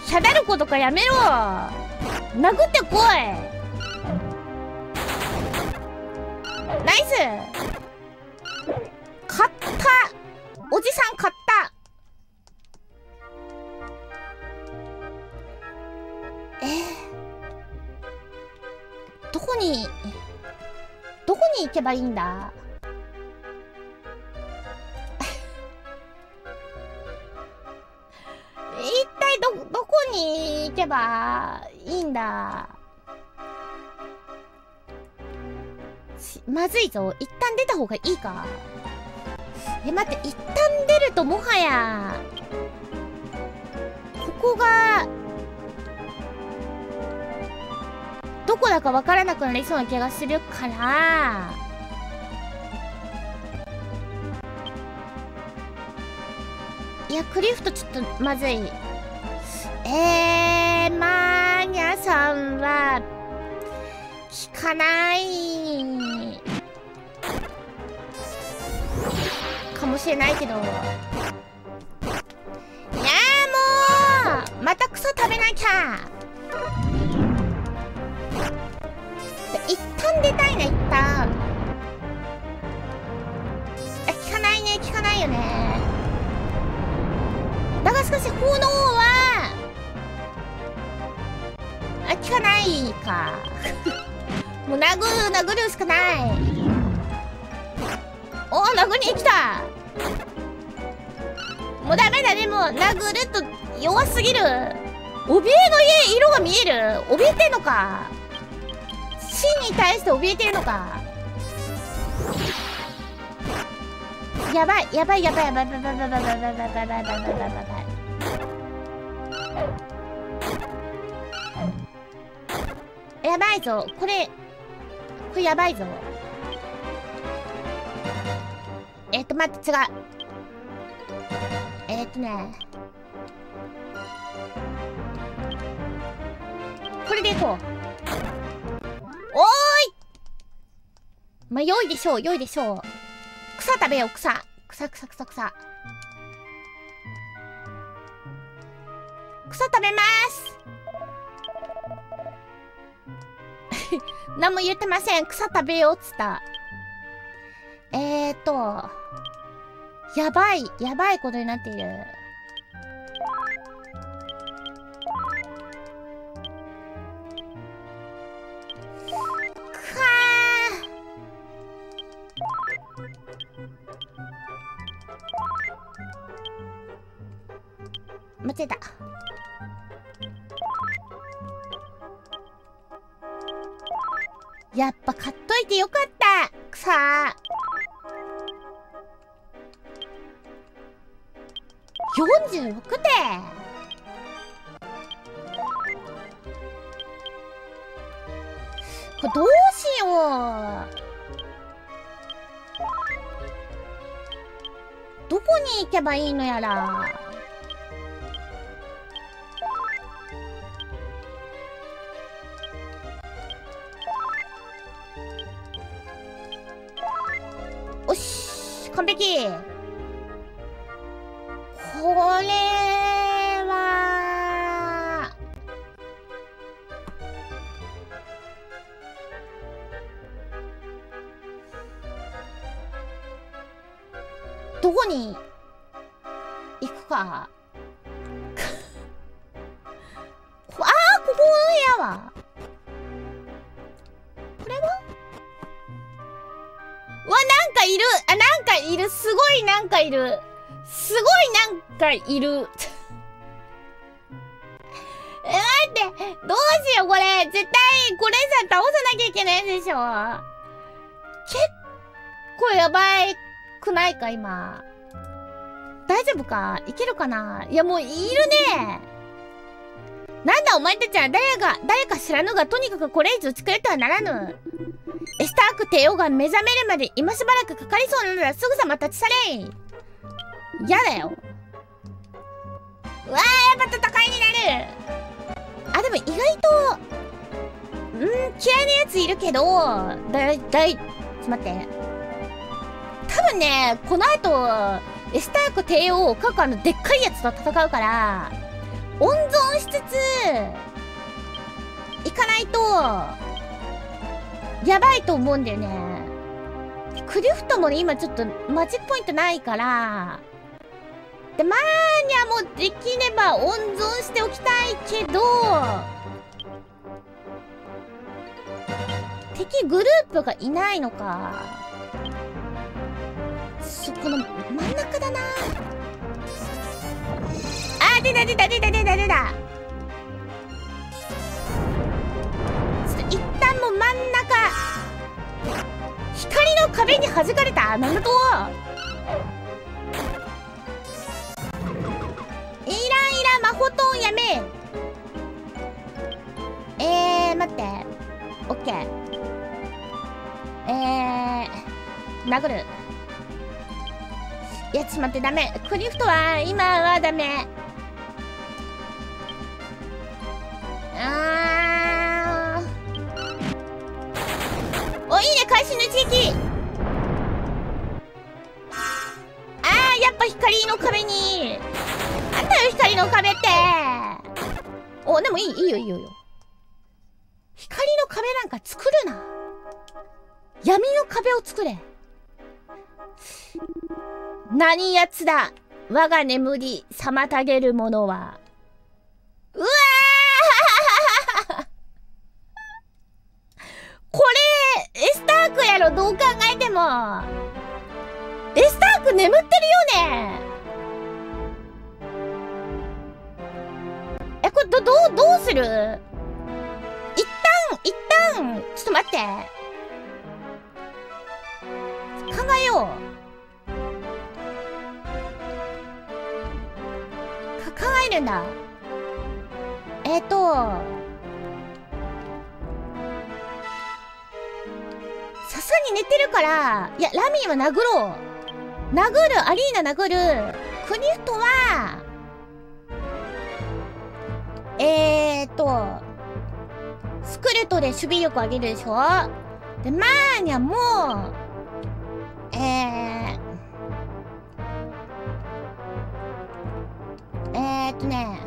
しゃだる子とかやめろ。殴ってこい。ナイス。勝ったおじさんばいいんだ <laughs> 一体ど、どこに行けばいいんだまずいぞ。一旦出た方がいいか。え、待って、一旦出るともはや、ここが、どこだかわからなくなりそうな気がするからいやクリフトちょっとまずい。えー、マーニャさんは聞かないかもしれないけど。いやもうまた草食べなきゃ。一旦出たいね一旦。え効かないね効かないよね。だがしかし炎はあ効かないか。<laughs> もう殴る殴るしかない。おお殴りに来た。もうダメだねもう殴ると弱すぎる。怯えの家色が見える。怯えてんのか。死に対して怯えてるのかやばいやばいやばいやばいやばいやばいやばいやばいやばいやばいやばいやばいぞこれこれやばいぞえっと待って違うえっとねこれでいこうおーいまあ、良いでしょう、良いでしょう。草食べよう、草。草、草、草、草。草食べます <laughs> 何も言ってません。草食べようっつった。えーと、やばい、やばいことになっている。間違えた。やっぱ買っといてよかった。草46点これどうしよう。どこに行けばいいのやら。完璧。これは。どこに？行くか。<laughs> あーここの部かいる。あなんかいる。すごいなんかいる。すごいなんかいる。<laughs> え待って。どうしようこれ。絶対これさ倒さなきゃいけないでしょ。結構やばいくないか今。大丈夫か？いけるかな？いやもういるね。なんだお前たちは誰が、誰か知らぬがとにかくこれ以上作れてはならぬ。エスターク帝王が目覚めるまで今しばらくかかりそうなのならすぐさま立ち去れやだよ。うわー、やっぱ戦いになる。あ、でも意外と、んー、嫌いなやついるけど、だい、だい、ちょっと待って。多分ね、この後、エスターク帝王、過去あの、でっかいやつと戦うから、温存しつつ、行かないと、やばいと思うんだよね。クリフトもね、今ちょっとマジックポイントないから、で、マーニャもできれば温存しておきたいけど、敵グループがいないのか。そこの真ん中だな。あー、出た出た出た出た出た。ょっと一旦もう真ん中。光の壁に弾かれたなんだとイライラ魔法トンやめ。えー、待って。オッケー。えー、殴る。いやちょっと待ってダメ。クリフトは今はダメ。あー。おいいね会心の一撃あーやっぱ光の壁に。なんだよ光の壁って。おでもいいいいよいいよいいよ。光の壁なんか作るな。闇の壁を作れ。何やつだ。我が眠り妨げる者は。うわー！<laughs> これエスタークやろどう考えても。エスターク眠ってるよね。えこれどどうどうする？一旦一旦ちょっと待って。考えよう。か考えるんだ。えっ、ー、とさすがに寝てるからいやラミーは殴ろう。殴るアリーナ殴る。クニフトはえーとスクルトで守備力上げるでしょ？でマーニャもえー、えー、っとね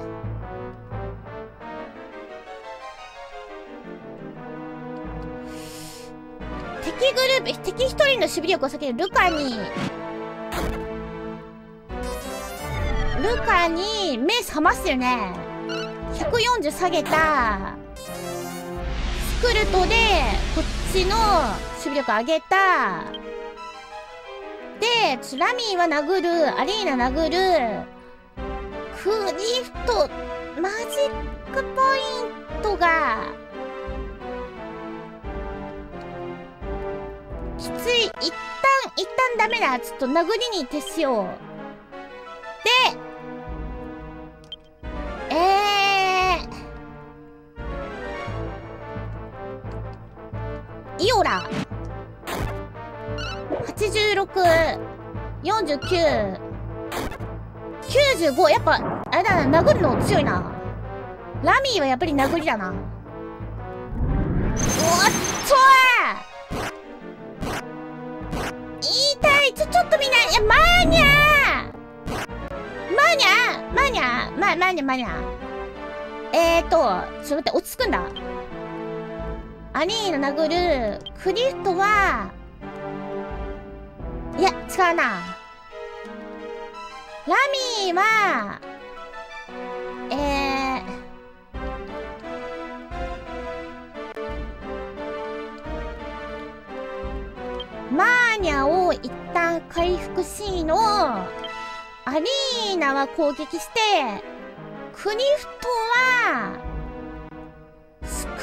敵グループ敵一人の守備力を避けるルカに。ルカに目覚ますよね。140下げた。スクルトでこっちの守備力上げた。で、チラミーは殴る、アリーナ殴る、クリフト、マジックポイントが、きつい。一旦、一旦ダメだ。ちょっと殴りに徹しよう。で、えー、イオラ。86、49、95。やっぱ、あれだな、殴るの強いな。ラミーはやっぱり殴りだな。おっと痛いちょ、ちょっとみんな、いや、マーニャー。マーニャー？マーニャー？マー、マーニャーマーニャー。えーと、ちょっと待って、落ち着くんだ。アニーの殴る、クリフトは、いや、違うな。ラミーは、えー、マーニャを一旦回復しの、アリーナは攻撃して、クリフトは、スクー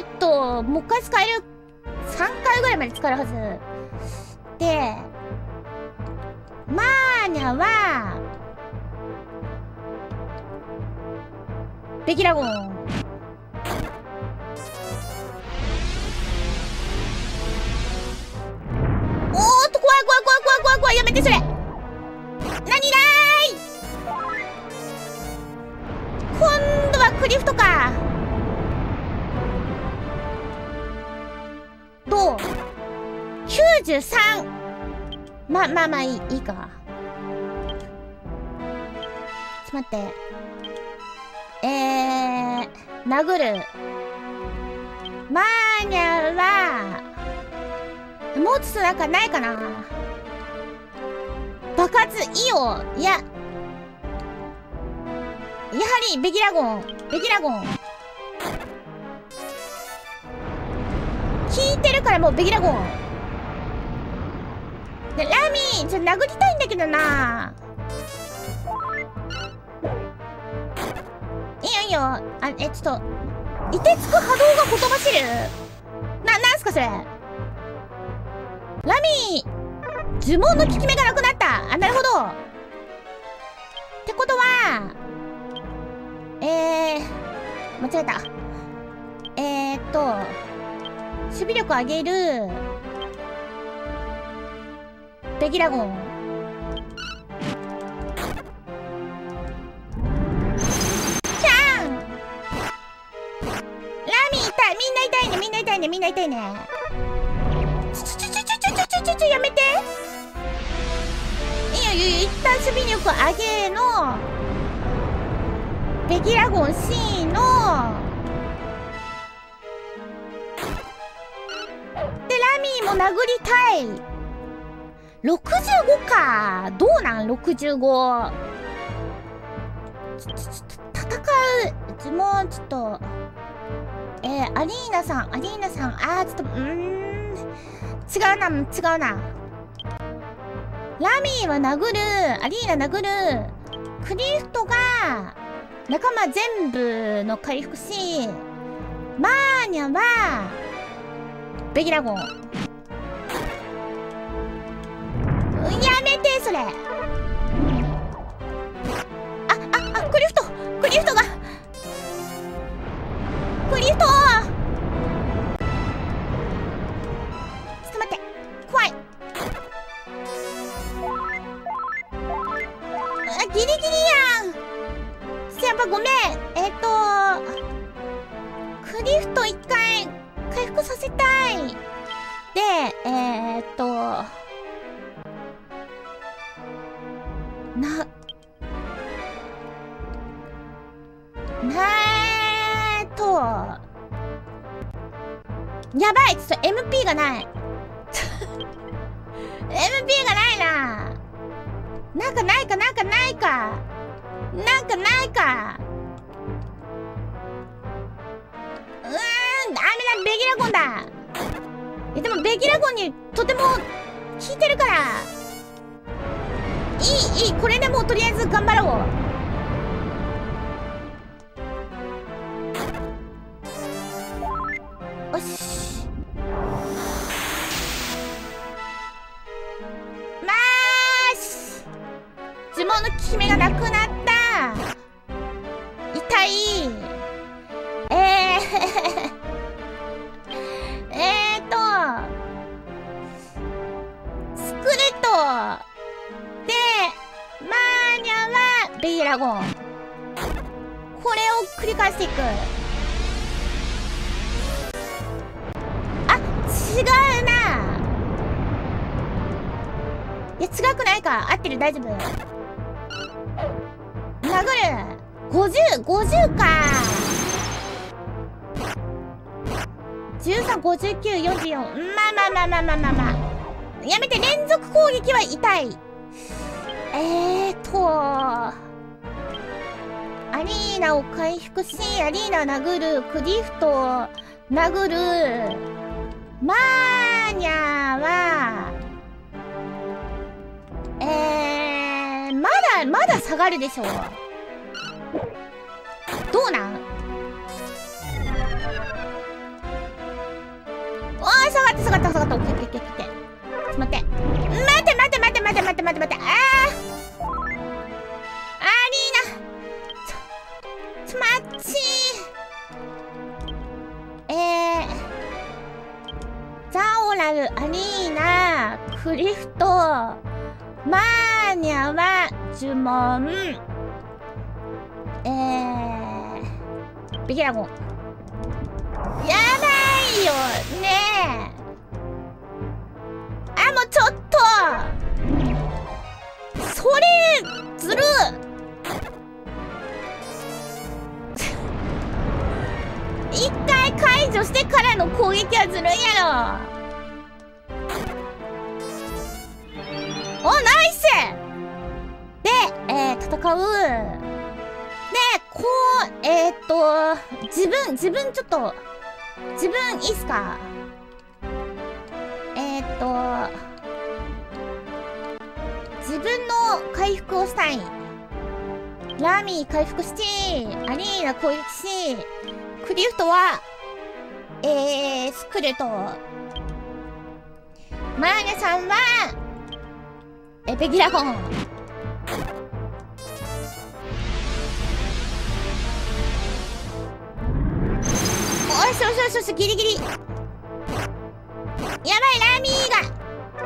ルと、もう一回使える、3回ぐらいまで使えるはず。で、マーニャは、ベキラゴン。い怖い怖いやめてそれ何だい今度はクリフトかどう ?93! ま、まあまあいい、いいか。ちょっと待って。えー、殴る。マーニャは、もうちょっとなんかないかな。爆発いいよいや、やはりベギラゴン、ベギラゴン。聞いてるからもうベギラゴン。で、ラミー、ちょ、殴りたいんだけどな。よ。あえちょっといてつく波動がほとばしる。ななんすかそれ。ラミー呪文の効き目がなくなった。あなるほど。ってことはえー、間違えた。えー、っと守備力上げるベギラゴン。守備力上げのベギラゴン C のでラミーも殴りたい。65か。どうなん？65ちょちょちょ戦うもうちょっと。えー、アリーナさん、アリーナさん、あー、ちょっと、うーん、違うな、違うな。ラミーは殴る、アリーナ殴る、クリフトが、仲間全部の回復し、マーニャは、ベギラゴン。やめて、それ。あ、あ、あ、クリフトクリフトがる大丈夫殴る50、50か。13、59、44。まあまあまあまあまあまあまあ。やめて、連続攻撃は痛い。えーと、アリーナを回復し、アリーナ殴る、クリフトを殴る、マーニャは、だ、まだ下がるでしょう。どうなん？おー下がった下がった下がった。オッケーオッケーオッケーオッケー。ちょっと待って。待って待って待って待って待って待って待って。あー。アリーナ。ちょちょ待ち。えー。ザオラルアリーナ。クリフト。マーニャは呪文。えービギラゴン。やばいよね。えあもうちょっと。それずる。<laughs> 一回解除してからの攻撃はずるいやろ。おナイス！で、えー、戦う。でこうえー、っと自分自分ちょっと自分いいっすか？えー、っと自分の回復をしたい。ラーミー回復しアリーナ攻撃しクリフトはえー、スクルトマーニャさんはエペギラゴン。おしよしよしよしギリギリ。やばいラーミーが。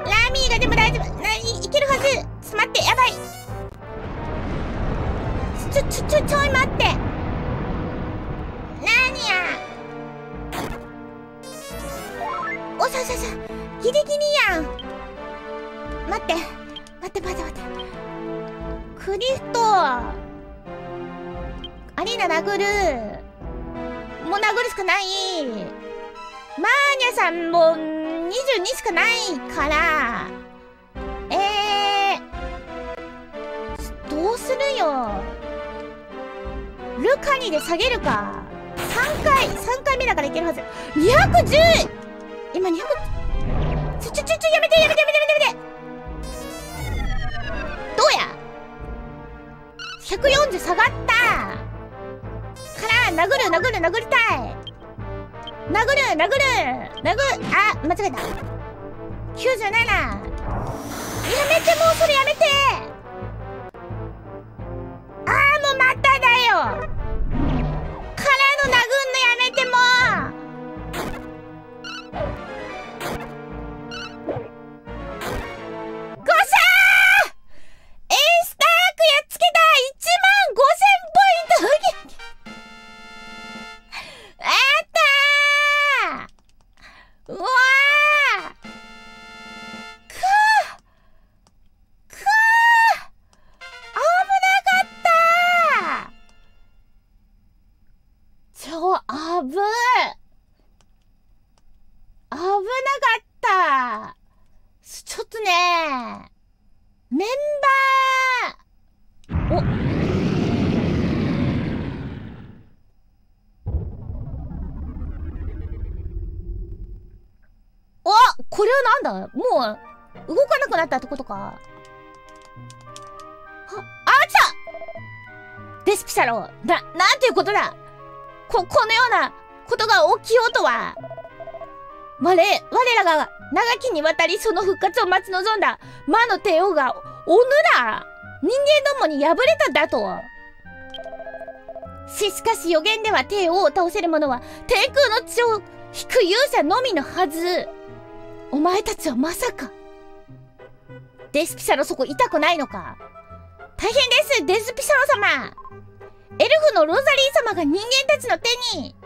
ラーミーがでも大丈夫。ないけるはず。ちょっと待ってやばい。ちょちょちょちょい待って。なにや。おさささギリギリやん。待って。待って待って待って。クリフト。アリーナ殴る。もう殴るしかない。マーニャさんも22しかないから。えー、どうするよ。ルカニで下げるか。3回3回目だからいけるはず。210今200ちょちょちょちょやめてやめてやめてやめて。140下がった。から殴る殴る殴りたい。殴る殴る殴る。あ間違えた。97やめてもうそれやめて。わたりその復活を待ち望んだ魔の帝王が、おぬら、人間どもに敗れただと。し、しかし予言では帝王を倒せる者は天空の血を引く勇者のみのはず。お前たちはまさか。デスピサロそこ痛くないのか大変ですデスピサロ様エルフのロザリー様が人間たちの手に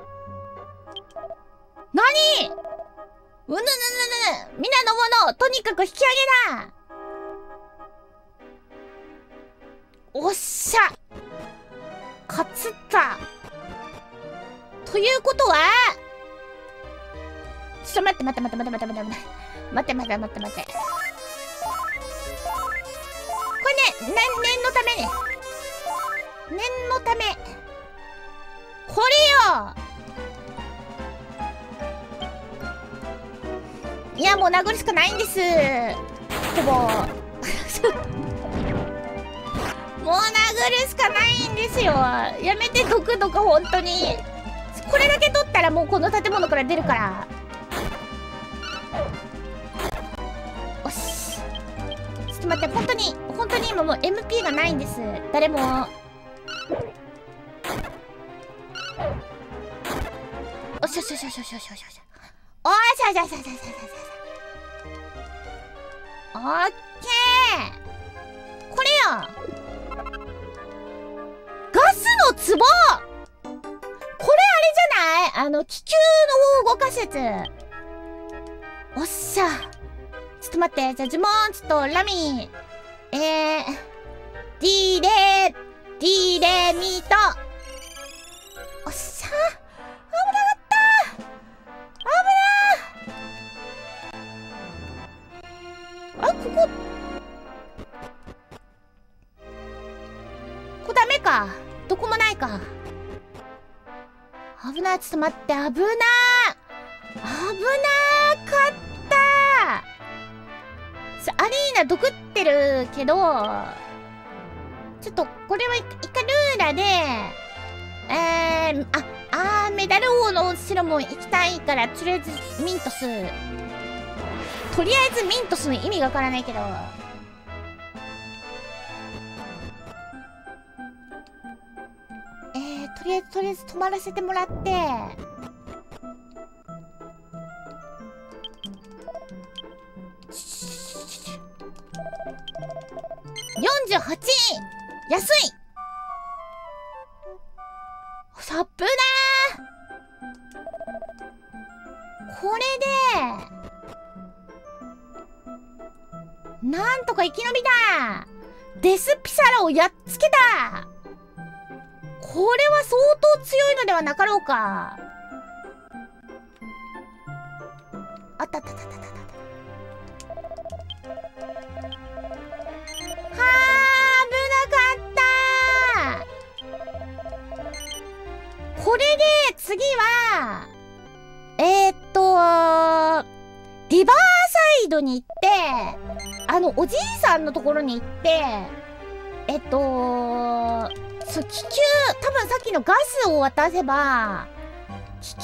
何？うぬぬぬぬぬ皆の者とにかく引き上げなおっしゃ。勝つった。ということはちょっと待って待って待って待って待って待って待って待って。待って待ってこれね念のためね。念のため。これよ。いやもう殴るしかないんです。ほぼ <laughs> もう殴るしかないんですよ。やめて毒とか本当に。これだけ取ったらもうこの建物から出るから。よし。ちょっと待って本当に本当に今もう MP がないんです。誰も。おしよしよしよしよしよしよしよし。おーしよしよしよしよしよしよしオッケーこれよガスの壺これあれじゃないあの気球の動かすやつおっしゃちょっと待ってじゃあ呪文ちょっとラミーえー、ディーレディーレミートか。どこもないか。危ない。ちょっと待って。危な。ー危なーかった。アリーナ毒ってるけどちょっとこれは一回ルーラでえー、ああメダル王の城も行きたいからとりあえずミントスとりあえずミントスの意味がわからないけど。とりあえずとりあえず止まらせてもらって。48安い！サップだこれでなんとか生き延びたデスピサラをやっつけたこれは相当強いのではなかろうか。あったあったあったあったあったはあ危なかった。これで次はえー、っとリバーサイドに行ってあのおじいさんのところに行ってえっとそう気球多分さっきのガスを渡せば気球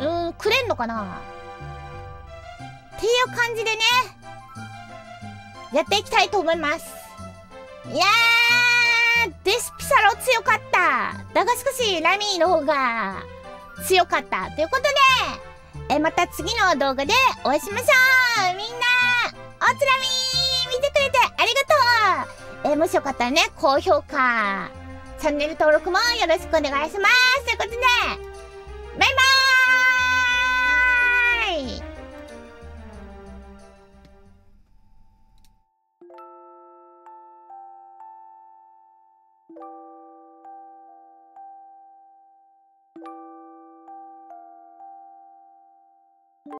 をうんくれんのかな？っていう感じでねやっていきたいと思います。いやーデスピサロ強かった。だがしかしラミーの方が強かった。ということでえまた次の動画でお会いしましょう。みんなおつらみ見てくれてありがとう。えもしよかったらね高評価チャンネル登録もよろしくお願いします。ということでバイバーイ！